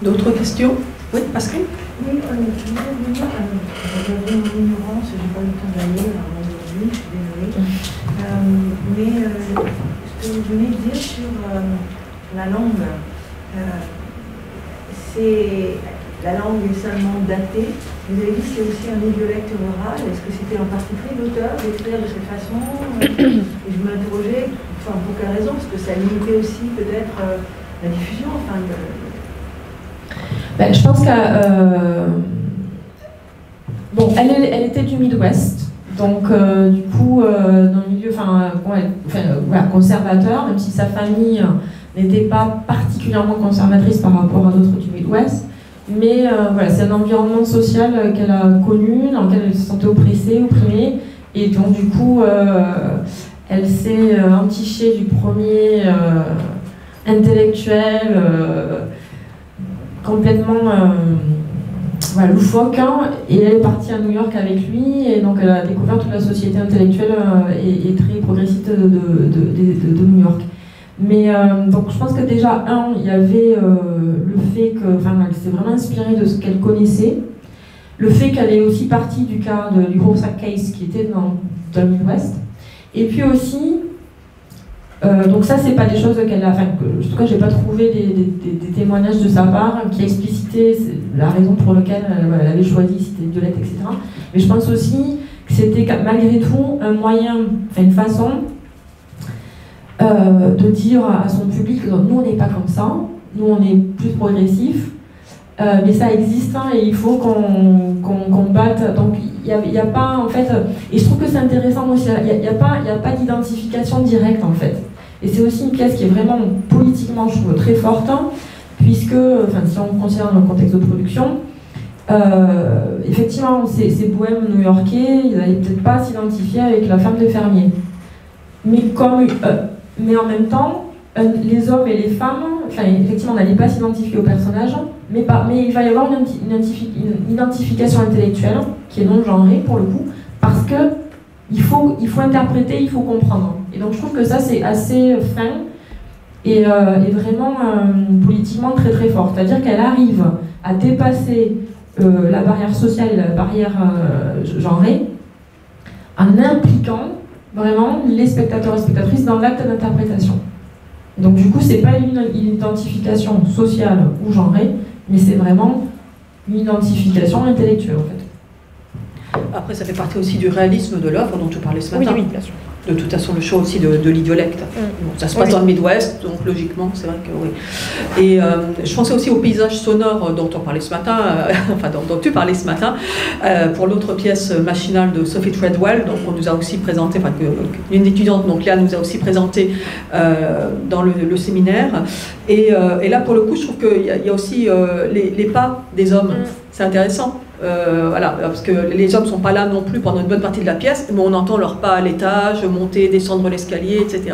S1: D'autres questions? Oui, Pascal?
S4: Oui, euh, je revenir, euh, mon ignorance, je n'ai pas eu le temps d'aller aujourd'hui, je suis désolée. Euh, mais euh, ce que vous venez de dire sur la langue, c'est la langue est seulement datée. Vous avez dit que c'est aussi un idiolecte oral. Est-ce que c'était en partie pris l'auteur d'écrire de cette façon Et je m'interrogeais Enfin, pour quelle raison? Parce que ça limitait aussi peut-être euh, la diffusion. Enfin,
S2: ben, je pense que euh, elle, était du Midwest, donc euh, du coup dans le milieu, enfin, conservateur, même si sa famille n'était pas particulièrement conservatrice par rapport à d'autres du Midwest. Mais voilà, c'est un environnement social qu'elle a connu, dans lequel elle se sentait oppressée, opprimée, et donc du coup, elle s'est euh, entichée du premier euh, intellectuel euh, complètement voilà, loufoque, hein, et elle est partie à New York avec lui, et donc elle a découvert toute la société intellectuelle et, très progressiste de, New York. Mais donc je pense que déjà, un, il y avait le fait que, enfin, elle s'est vraiment inspirée de ce qu'elle connaissait, le fait qu'elle est aussi partie du cas de, du Sack Case qui était dans, dans le et puis aussi, euh, donc ça, c'est pas des choses qu'elle a, enfin, que, en tout cas, j'ai pas trouvé des, témoignages de sa part qui explicitaient la raison pour laquelle euh, elle avait choisi c'était Violette, etc. Mais je pense aussi que c'était malgré tout un moyen, enfin une façon euh, de dire à son public, nous on n'est pas comme ça, nous on est plus progressif, euh, mais ça existe hein, et il faut qu'on combatte. Donc il n'y a, pas en fait, et je trouve que c'est intéressant aussi, il n'y a, a, pas, d'identification directe en fait. Et c'est aussi une pièce qui est vraiment politiquement, je trouve, très forte, hein, puisque, enfin, si on considère le contexte de production, euh, effectivement, ces, ces bohèmes new-yorkais, ils n'allaient peut-être pas s'identifier avec la femme de fermier. Mais, comme, euh, mais en même temps, euh, les hommes et les femmes, enfin, effectivement, on n'allait pas s'identifier au personnage, mais, il va y avoir une, identi- une identifi- une identification intellectuelle, qui est non genrée pour le coup, parce que il faut, interpréter, il faut comprendre. Et donc je trouve que ça, c'est assez fin et, euh, vraiment euh, politiquement très très fort. C'est-à-dire qu'elle arrive à dépasser la barrière sociale la barrière genrée en impliquant vraiment les spectateurs et spectatrices dans l'acte d'interprétation. Donc du coup, c'est pas une, identification sociale ou genrée, mais c'est vraiment une identification intellectuelle en fait.
S1: Après, ça fait partie aussi du réalisme de l'œuvre dont tu parlais ce
S5: Oui,
S1: matin.
S5: oui, bien sûr.
S1: De toute façon, le choix aussi de, de l'idiolecte.
S5: Mm.
S1: Bon, ça se passe
S5: Oui.
S1: dans le Midwest, donc logiquement, c'est vrai que oui. Et euh, je pensais aussi au paysage sonore dont on parlait ce matin, euh, enfin dont, dont tu parlais ce matin, euh, pour l'autre pièce machinale de Sophie Treadwell, donc on nous a aussi présenté, enfin que- une étudiante, donc Léa nous a aussi présenté dans le, le séminaire. Et, et là, pour le coup, je trouve qu'il y, y a aussi les, les pas des hommes.
S5: Mm.
S1: C'est intéressant. Euh, voilà, parce que les hommes ne sont pas là non plus pendant une bonne partie de la pièce, mais on entend leurs pas à l'étage, monter, descendre l'escalier, etc.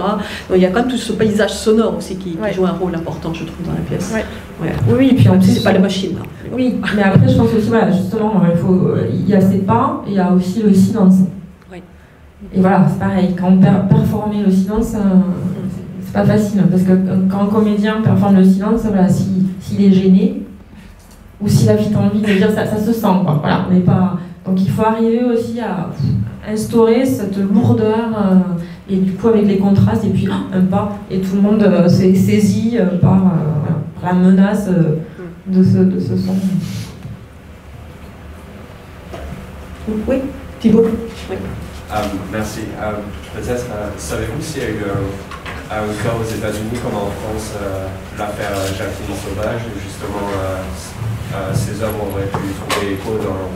S1: Donc il y a quand même tout ce paysage sonore aussi qui, joue un rôle important, je trouve, dans la pièce.
S5: Ouais.
S1: Ouais.
S2: Oui, oui, puis en plus,
S1: c'est pas la machine. là.
S2: Oui, mais après, je pense aussi, voilà, justement, il, faut, euh, il y a ces pas et il y a aussi le silence.
S1: Oui.
S2: Et voilà, c'est pareil, quand on per- performer le silence, euh, c'est- pas facile, parce que quand un comédien performe le silence, voilà, si- s'il est gêné, ou s'il a vite envie de dire ça, ça se sent, quoi. Voilà, on n'est pas... Donc il faut arriver aussi à instaurer cette lourdeur, euh, et du coup avec les contrastes, et puis un pas, et tout le monde euh, s'est saisi euh, par, euh, la menace euh, de, ce, de ce son.
S1: Oui, Thibault
S6: Euh, merci. Euh, Peut-être, savez-vous s'il y a eu un cas aux États-Unis comme en France, l'affaire Jacqueline Sauvage, justement, ces hommes auraient pu trouver écho dans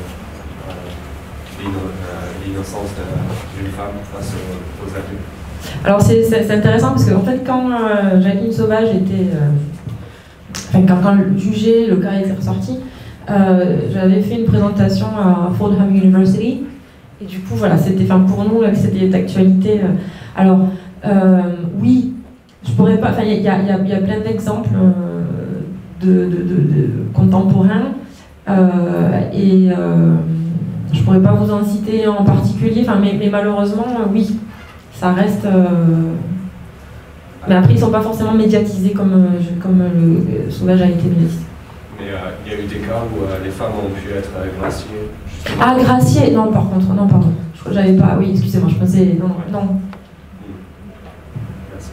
S6: euh, euh, l'innocence d'une femme face aux, aux abus
S2: Alors c'est intéressant parce qu'en fait quand euh, Jacqueline Sauvage était... euh, enfin quand, le jugé, le cas était ressorti, euh, j'avais fait une présentation à Fordham University et du coup voilà, c'était enfin pour nous là, que c'était d'actualité. euh. alors euh, oui, je pourrais pas... Enfin il y y il y a plein d'exemples euh, de, de- contemporains euh, et euh, je pourrais pas vous en citer en particulier, mais, mais malheureusement euh, oui, ça reste. Mais après, ils sont pas forcément médiatisés comme, comme le sauvage a été médiatisé.
S6: Mais euh, il y a eu des cas où euh, les femmes ont pu être graciées. justement.
S2: Ah, Gracier Non, par contre, non, pardon. J'avais pas. Oui, excusez-moi, je pensais. Non, non, non.
S6: Merci.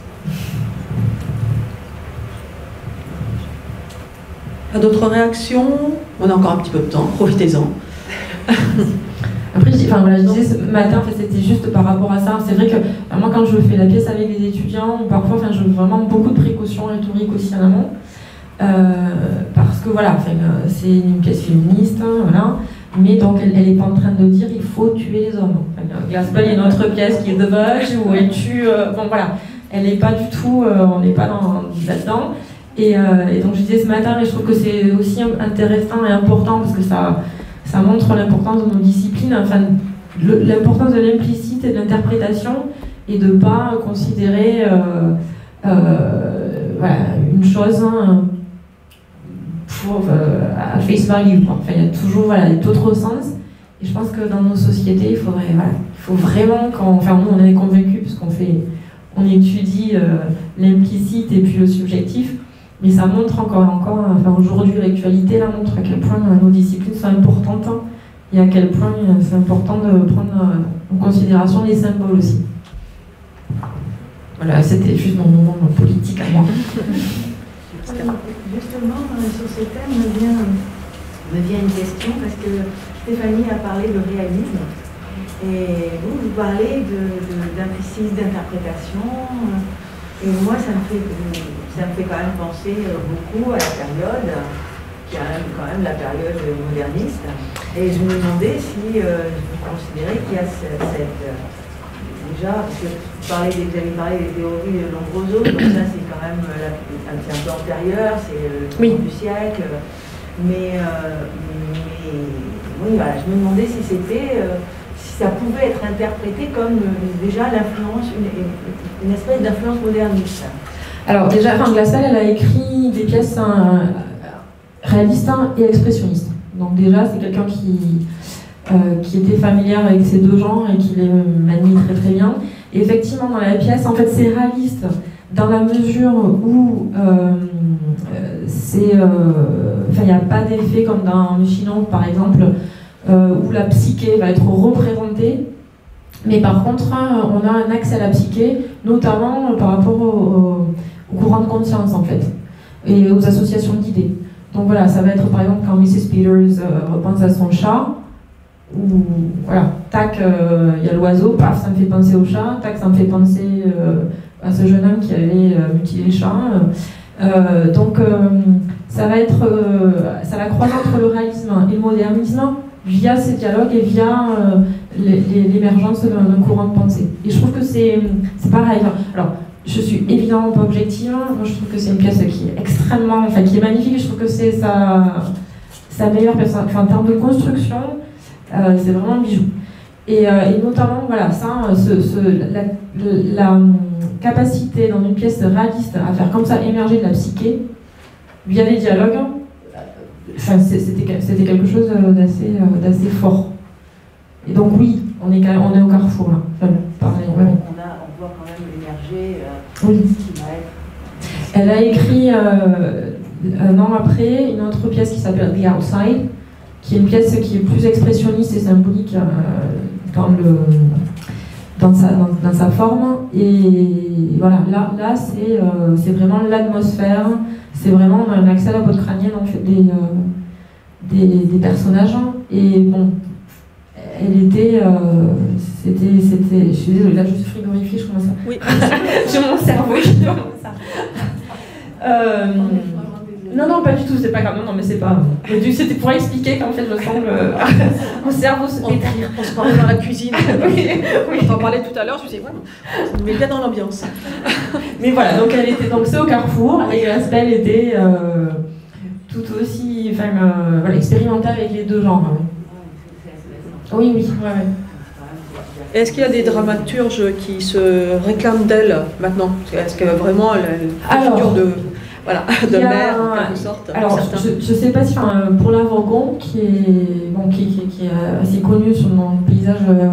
S1: D'autres réactions On a encore un petit peu de temps, profitez-en.
S2: Après, je, enfin, voilà, je disais ce matin, c'était juste par rapport à ça. C'est vrai que euh, moi, quand je fais la pièce avec les étudiants, parfois, enfin, je veux vraiment beaucoup de précautions rhétoriques aussi en amont. Euh, parce que voilà, euh, c'est une pièce féministe, hein, voilà. Mais donc, elle n'est pas en train de dire il faut tuer les hommes. Enfin, Glassball, il y a une autre pièce qui est The Verge où elle tue. bon, voilà. Elle n'est pas du tout. on n'est pas dans- là-dedans. Et, euh, et donc, je disais ce matin, et je trouve que c'est aussi intéressant et important parce que ça, ça montre l'importance de nos disciplines, enfin, l'importance de l'implicite et de l'interprétation et de ne pas considérer euh, euh, une chose hein, pour, à face value. Enfin, il y a toujours voilà, d'autres sens. Et je pense que dans nos sociétés, il faudrait, voilà, il faut vraiment, quand, enfin, nous, on est convaincus parce qu'on on étudie l'implicite et puis le subjectif. Mais ça montre encore encore, enfin aujourd'hui l'actualité là montre à quel point euh, nos disciplines sont importantes hein, et à quel point euh, c'est important de prendre euh, en considération les symboles aussi. Voilà, c'était juste mon moment politique à moi.
S4: Justement, sur ce thème me vient, me vient une question parce que Stéphanie a parlé de réalisme et vous, vous parlez d'implicite, d'interprétation. Et moi, ça me fait, ça me fait quand même penser euh, beaucoup à la période, qui est quand même, la période moderniste. Et je me demandais si euh, vous considérez qu'il y a ce- cette, euh, déjà, parce que vous parlez des, vous avez parlé des théories de Lombroso, donc ça c'est quand même la, un, un peu antérieur, c'est le
S2: Oui.
S4: du siècle. Mais, euh, mais oui, voilà, je me demandais si c'était, euh, ça pouvait être interprété comme euh, déjà l'influence, une, espèce d'influence moderniste.
S2: Alors déjà, Glassel, elle a écrit des pièces hein, réalistes hein, et expressionnistes. Donc déjà, c'est quelqu'un qui, euh, qui était familière avec ces deux genres et qui les manie très très bien. Et effectivement, dans la pièce, en fait, c'est réaliste dans la mesure où euh, euh, c'est, il n'y a pas d'effet comme dans Chinon, par exemple, où la psyché va être représentée. Mais par contre, hein, on a un accès à la psyché, notamment euh, par rapport au, au- courant de conscience, en fait, et aux associations d'idées. Donc voilà, ça va être par exemple quand Mrs. Peters euh, repense à son chat, ou voilà, tac, euh, il y a l'oiseau, paf, ça me fait penser au chat, tac, ça me fait penser euh, à ce jeune homme qui avait euh, mutilé le chat. Euh, donc euh, ça va être, euh, ça va croiser entre le réalisme et le modernisme via ces dialogues et via euh, l'émergence d'un courant de pensée. Et je trouve que c'est pareil. Alors, je suis évidemment pas objective. Moi, je trouve que c'est une pièce qui est extrêmement, enfin, qui est magnifique. Je trouve que c'est sa, sa meilleure pièce. Enfin, en termes de construction, euh, c'est vraiment un bijou. Et, euh, et notamment, voilà, ça, ce, ce- la, la- hum, capacité dans une pièce réaliste à faire comme ça émerger de la psyché via des dialogues, enfin, c'était quelque chose euh, d'assez euh, d'assez fort. Et donc oui, on est, on est au carrefour là. Enfin, pareil, ouais.
S4: On, a, on voit quand même émerger euh,
S2: Oui.
S4: ce qui va être.
S2: Elle a écrit euh, un an après une autre pièce qui s'appelle The Outside, qui est une pièce qui est plus expressionniste et symbolique euh, dans, le, dans, sa, dans, dans sa forme. Et voilà, là, là c'est euh, vraiment l'atmosphère, c'est vraiment un accès à la boîte crânienne en fait, des, euh, des, des personnages. Et bon, elle était. euh, c'était, c'était. Je suis désolée, là je suis frigorifiée, je commence à.
S1: Oui.
S2: J'ai mon cerveau qui commence à. Euh, non, non, pas du tout, c'est pas grave. Non, non, mais c'est pas. mais C'était pour expliquer qu'en fait, je semble. euh, mon cerveau se pétrir.
S1: on se parlait dans la cuisine.
S2: oui, oui.
S1: On en parlait tout à l'heure, je me suis dit, ouais, met bien dans l'ambiance.
S2: Mais voilà, donc elle était donc c'est au carrefour et Aspel était euh, tout aussi enfin, euh, voilà, expérimentale avec les deux genres. ouais. Oui, oui, ouais, ouais.
S1: Et Est-ce qu'il y a des dramaturges qui se réclament d'elle maintenant? Est-ce que vraiment elle a une
S2: Alors,
S1: figure de, voilà, de mère en quelque sorte
S2: Alors, je ne sais pas si enfin, pour Lavrogon, qui est, bon, qui, qui- qui est assez connu sur le paysage euh,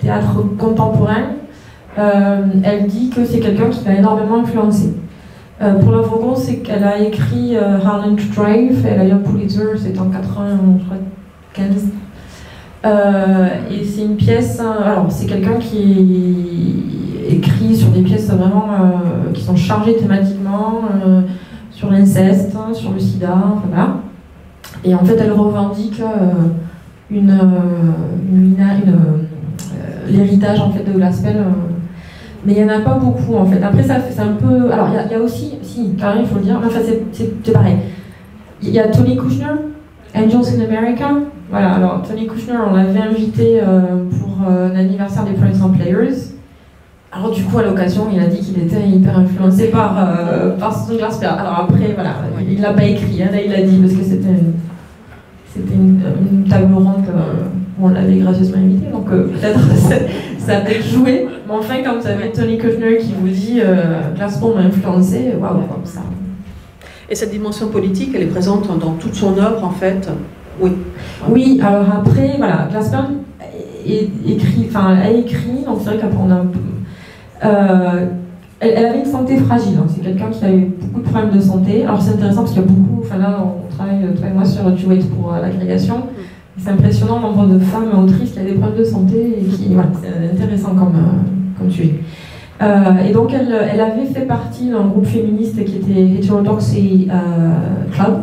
S2: théâtre contemporain, euh, elle dit que c'est quelqu'un qui l'a énormément influencé. Euh, pour Lavrogon, c'est qu'elle a écrit euh, Harlem Drive, elle a eu un Pulitzer, c'est en 95. Euh, et c'est une pièce, hein, alors c'est quelqu'un qui écrit sur des pièces vraiment euh, qui sont chargées thématiquement, euh, sur l'inceste, hein, sur le sida, voilà. Et en fait, elle revendique euh, une, l'héritage en fait de Glaspel. mais il n'y en a pas beaucoup en fait. Après, ça fait- c'est un peu. Alors, il y a- aussi, si, quand même, il faut le dire, enfin, c'est- pareil. Il y a Tony Kushner, Angels in America. Voilà, alors Tony Kushner, on l'avait invité pour l'anniversaire des Prince and Players. Alors du coup, à l'occasion, il a dit qu'il était hyper influencé par, euh, par Glasper. Alors après, voilà, il ne l'a pas écrit, hein, là il l'a dit, parce que c'était une, c'était une, une table ronde euh, où on l'avait gracieusement invité, donc euh, peut-être ça, a peut-être joué. Mais enfin, quand vous avez Tony Kushner qui vous dit euh, Glasper m'a influencé, waouh, comme ça.
S1: Et cette dimension politique, elle est présente dans toute son œuvre en fait? Oui.
S2: Oui, alors après, voilà, Glasper est écrit, enfin, a écrit, donc c'est vrai qu'après on a. euh, elle, elle avait une santé fragile, hein. c'est quelqu'un qui a eu beaucoup de problèmes de santé. Alors c'est intéressant parce qu'il y a beaucoup, enfin là on travaille, toi et moi, sur Duet pour euh, l'agrégation. C'est impressionnant le nombre de femmes autrices qui ont des problèmes de santé et qui, voilà, c'est intéressant comme, euh, comme sujet. Euh, et donc elle, elle avait fait partie d'un groupe féministe qui était Heterodoxy euh, Club.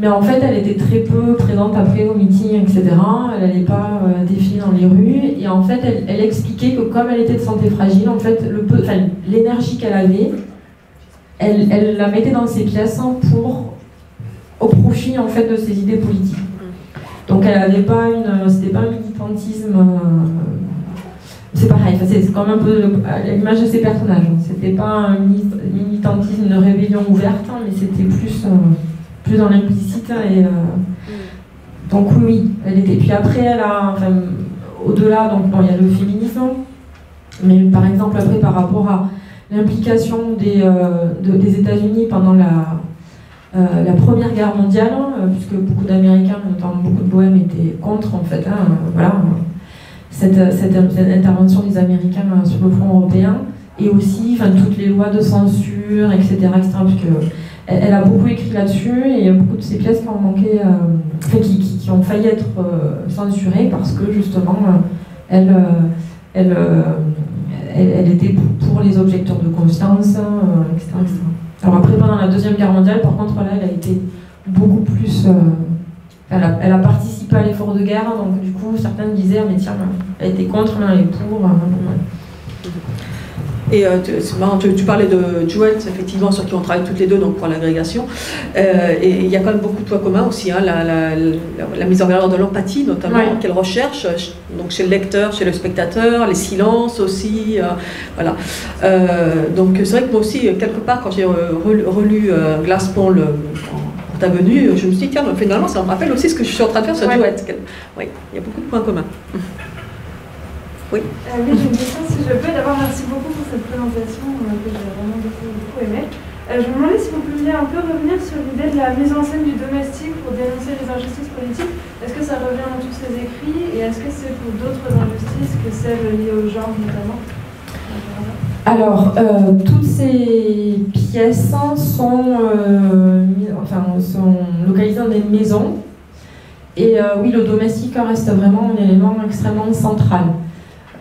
S2: Mais en fait, elle était très peu présente après au meeting, etc. Elle n'allait pas euh, défiler dans les rues. Et en fait, elle, expliquait que comme elle était de santé fragile, en fait, l'énergie qu'elle avait, elle, elle la mettait dans ses pièces pour au profit en fait de ses idées politiques. Donc elle n'avait pas une, c'était pas un militantisme. euh, c'est pareil, c'est quand même un peu l'image de ces personnages. C'était pas un militantisme, une rébellion ouverte, hein, mais c'était plus, plus dans l'implicite. Et, mm. donc oui, elle était. Puis après, elle a, enfin, au-delà, donc bon, il y a le féminisme, mais par exemple après par rapport à l'implication des, des États-Unis pendant la, euh, la Première Guerre mondiale, euh, puisque beaucoup d'Américains, notamment beaucoup de Bohèmes, étaient contre en fait, hein, voilà, cette, cette, intervention des Américains euh, sur le front européen, et aussi toutes les lois de censure, etc. etc. puisque elle, a beaucoup écrit là-dessus, et il y a beaucoup de ces pièces qui ont manqué, qui, qui, ont failli être censurées parce que justement, elle, elle, elle, était pour, les objecteurs de conscience, etc. Alors après, pendant la Deuxième Guerre mondiale, par contre, là, elle a été beaucoup plus... Euh, elle, a, participé à l'effort de guerre, donc du coup, certains disaient, mais tiens, elle était contre, mais elle est pour. Euh,
S1: et euh, c'est marrant, tu, parlais de Duet, effectivement, sur qui on travaille toutes les deux donc pour l'agrégation. Euh, et il y a quand même beaucoup de points communs aussi, hein, la, mise en valeur de l'empathie, notamment, qu'elle recherche, donc chez le lecteur, chez le spectateur, les silences aussi. Euh, voilà. donc c'est vrai que moi aussi, quelque part, quand j'ai relu, Glaspon le, pour ta venue, je me suis dit, tiens, finalement, ça me rappelle aussi ce que je suis en train de faire sur Duet. Oui, il y a beaucoup de points communs.
S5: Oui. Euh, oui, j'ai une question si je peux. D'abord, merci beaucoup pour cette présentation euh, que j'ai vraiment beaucoup, beaucoup aimée. Euh, je me demandais si vous pouviez un peu revenir sur l'idée de la mise en scène du domestique pour dénoncer les injustices politiques. Est-ce que ça revient dans tous ces écrits et est-ce que c'est pour d'autres injustices que celles liées au genre notamment?
S2: Alors, toutes ces pièces sont, enfin, sont localisées dans des maisons. Et oui, le domestique reste vraiment un élément extrêmement central.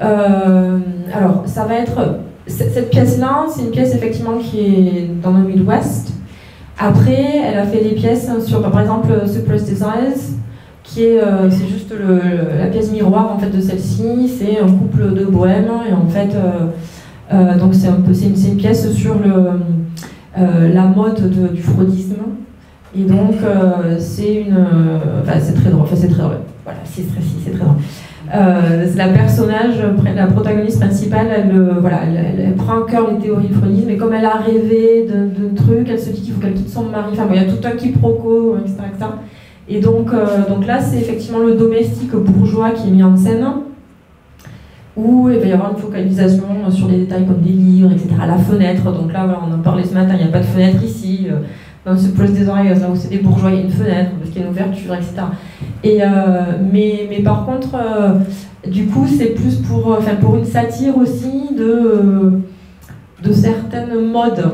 S2: Euh, alors, ça va être. Cette pièce-là, c'est une pièce effectivement qui est dans le Midwest. Après, elle a fait des pièces sur, par exemple, Suppressed Desires, qui est, euh, c'est juste la pièce miroir en fait de celle-ci. C'est un couple de bohèmes et en fait, euh, donc c'est un peu, c'est une, pièce sur la mode du freudisme. Et donc, c'est une, c'est très drôle. Enfin, c'est très. Voilà, c'est très, c'est très drôle. Euh, la personnage, la protagoniste principale, elle, euh, voilà, elle, prend en cœur les théories freudiennes, mais comme elle a rêvé d'un truc, elle se dit qu'il faut qu'elle quitte son mari. Enfin, il y a tout un quiproquo, etc. etc. Et donc, euh, donc là, c'est effectivement le domestique bourgeois qui est mis en scène, où il va y avoir une focalisation sur des détails comme des livres, etc. La fenêtre, donc là, voilà, on en parlait ce matin, il n'y a pas de fenêtre ici dans ce place des oreilles, là où c'est des bourgeois, il y a une fenêtre, parce qu'il y a une ouverture, etc. Et, euh, mais, mais par contre, euh, du coup, c'est plus pour, enfin, pour une satire aussi de, de certaines modes.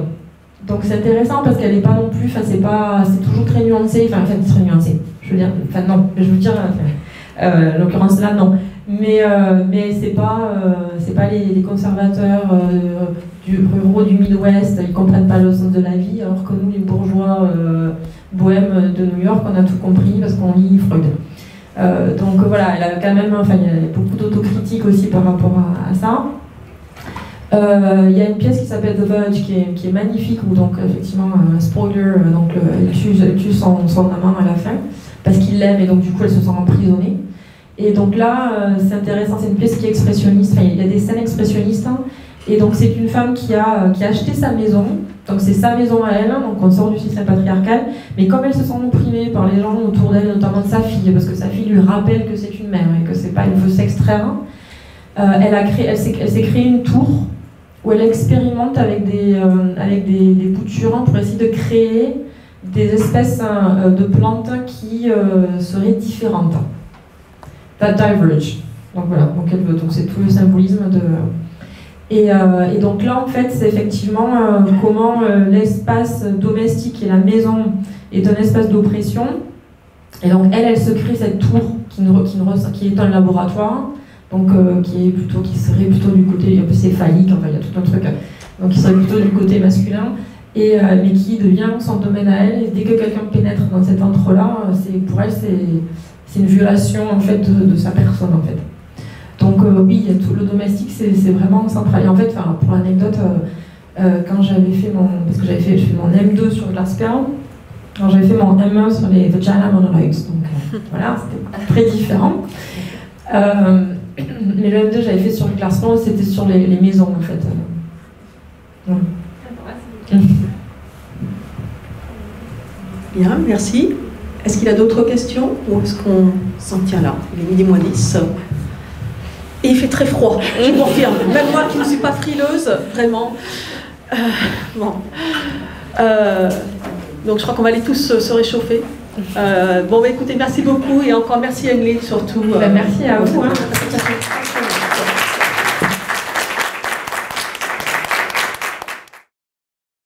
S2: Donc c'est intéressant parce qu'elle n'est pas non plus, enfin c'est pas, c'est toujours très nuancé, enfin, enfin très nuancé. Je veux dire, enfin non, je veux dire, euh, l'occurrence là non. Mais, euh, mais c'est pas, c'est pas les, conservateurs du, ruraux du Midwest, ils comprennent pas le sens de la vie, alors que nous, euh, bohèmes de New York, on a tout compris parce qu'on lit Freud. Euh, donc voilà, elle a quand même, enfin, il y a beaucoup d'autocritique aussi par rapport à, ça. Euh, il y a une pièce qui s'appelle The Verge qui est, qui est, magnifique où donc effectivement spoiler donc elle tue, son, son, amant à la fin parce qu'il l'aime et donc du coup elle se sent emprisonnée. Et donc là c'est intéressant, c'est une pièce qui est expressionniste. il y a des scènes expressionnistes hein, et donc c'est une femme qui a, qui a acheté sa maison, donc c'est sa maison à elle, hein, donc on sort du système patriarcal, mais comme elle se sent opprimée par les gens autour d'elle, notamment de sa fille, parce que sa fille lui rappelle que c'est une mère et que c'est pas veut s'extraire, euh, elle, a créé, elle, s'est, elle s'est créée une tour où elle expérimente avec des, euh, avec des, des pour essayer de créer des espèces euh, de plantes qui seraient différentes. That diverge. Donc voilà, veut, c'est tout le symbolisme de, euh, et, donc là, en fait, c'est effectivement euh, comment euh, l'espace domestique et la maison est un espace d'oppression. Et donc elle, elle se crée cette tour qui, qui, est un laboratoire, donc qui est plutôt, qui serait plutôt du côté un peu céphalique. Enfin, il y a tout un truc. Donc qui serait plutôt du côté masculin. Et, mais qui devient son domaine à elle. Et dès que quelqu'un pénètre dans cet entre-là, pour elle, c'est une violation en fait de, de sa personne en fait. Donc euh, oui, tout le domestique, c'est vraiment central. Et en fait, pour l'anecdote, euh, euh, quand j'avais fait mon, parce que j'avais fait, fait mon M2 sur Glass Girl, quand j'avais fait mon M1 sur les vagina monologues, donc voilà, c'était très différent. mais le M2, j'avais fait sur le classement, c'était sur les, les, maisons en fait.
S5: Merci.
S1: Bien, merci. Est-ce qu'il y a d'autres questions ou est-ce qu'on s'en tient là? Il est midi moins 10. Et il fait très froid, je vous confirme. Même moi qui ne suis pas frileuse, vraiment. Euh, bon. Euh, donc je crois qu'on va aller tous se, réchauffer. Euh, bon, bah, écoutez, merci beaucoup et encore merci Emeline surtout.
S2: Ben, merci à vous. Hein.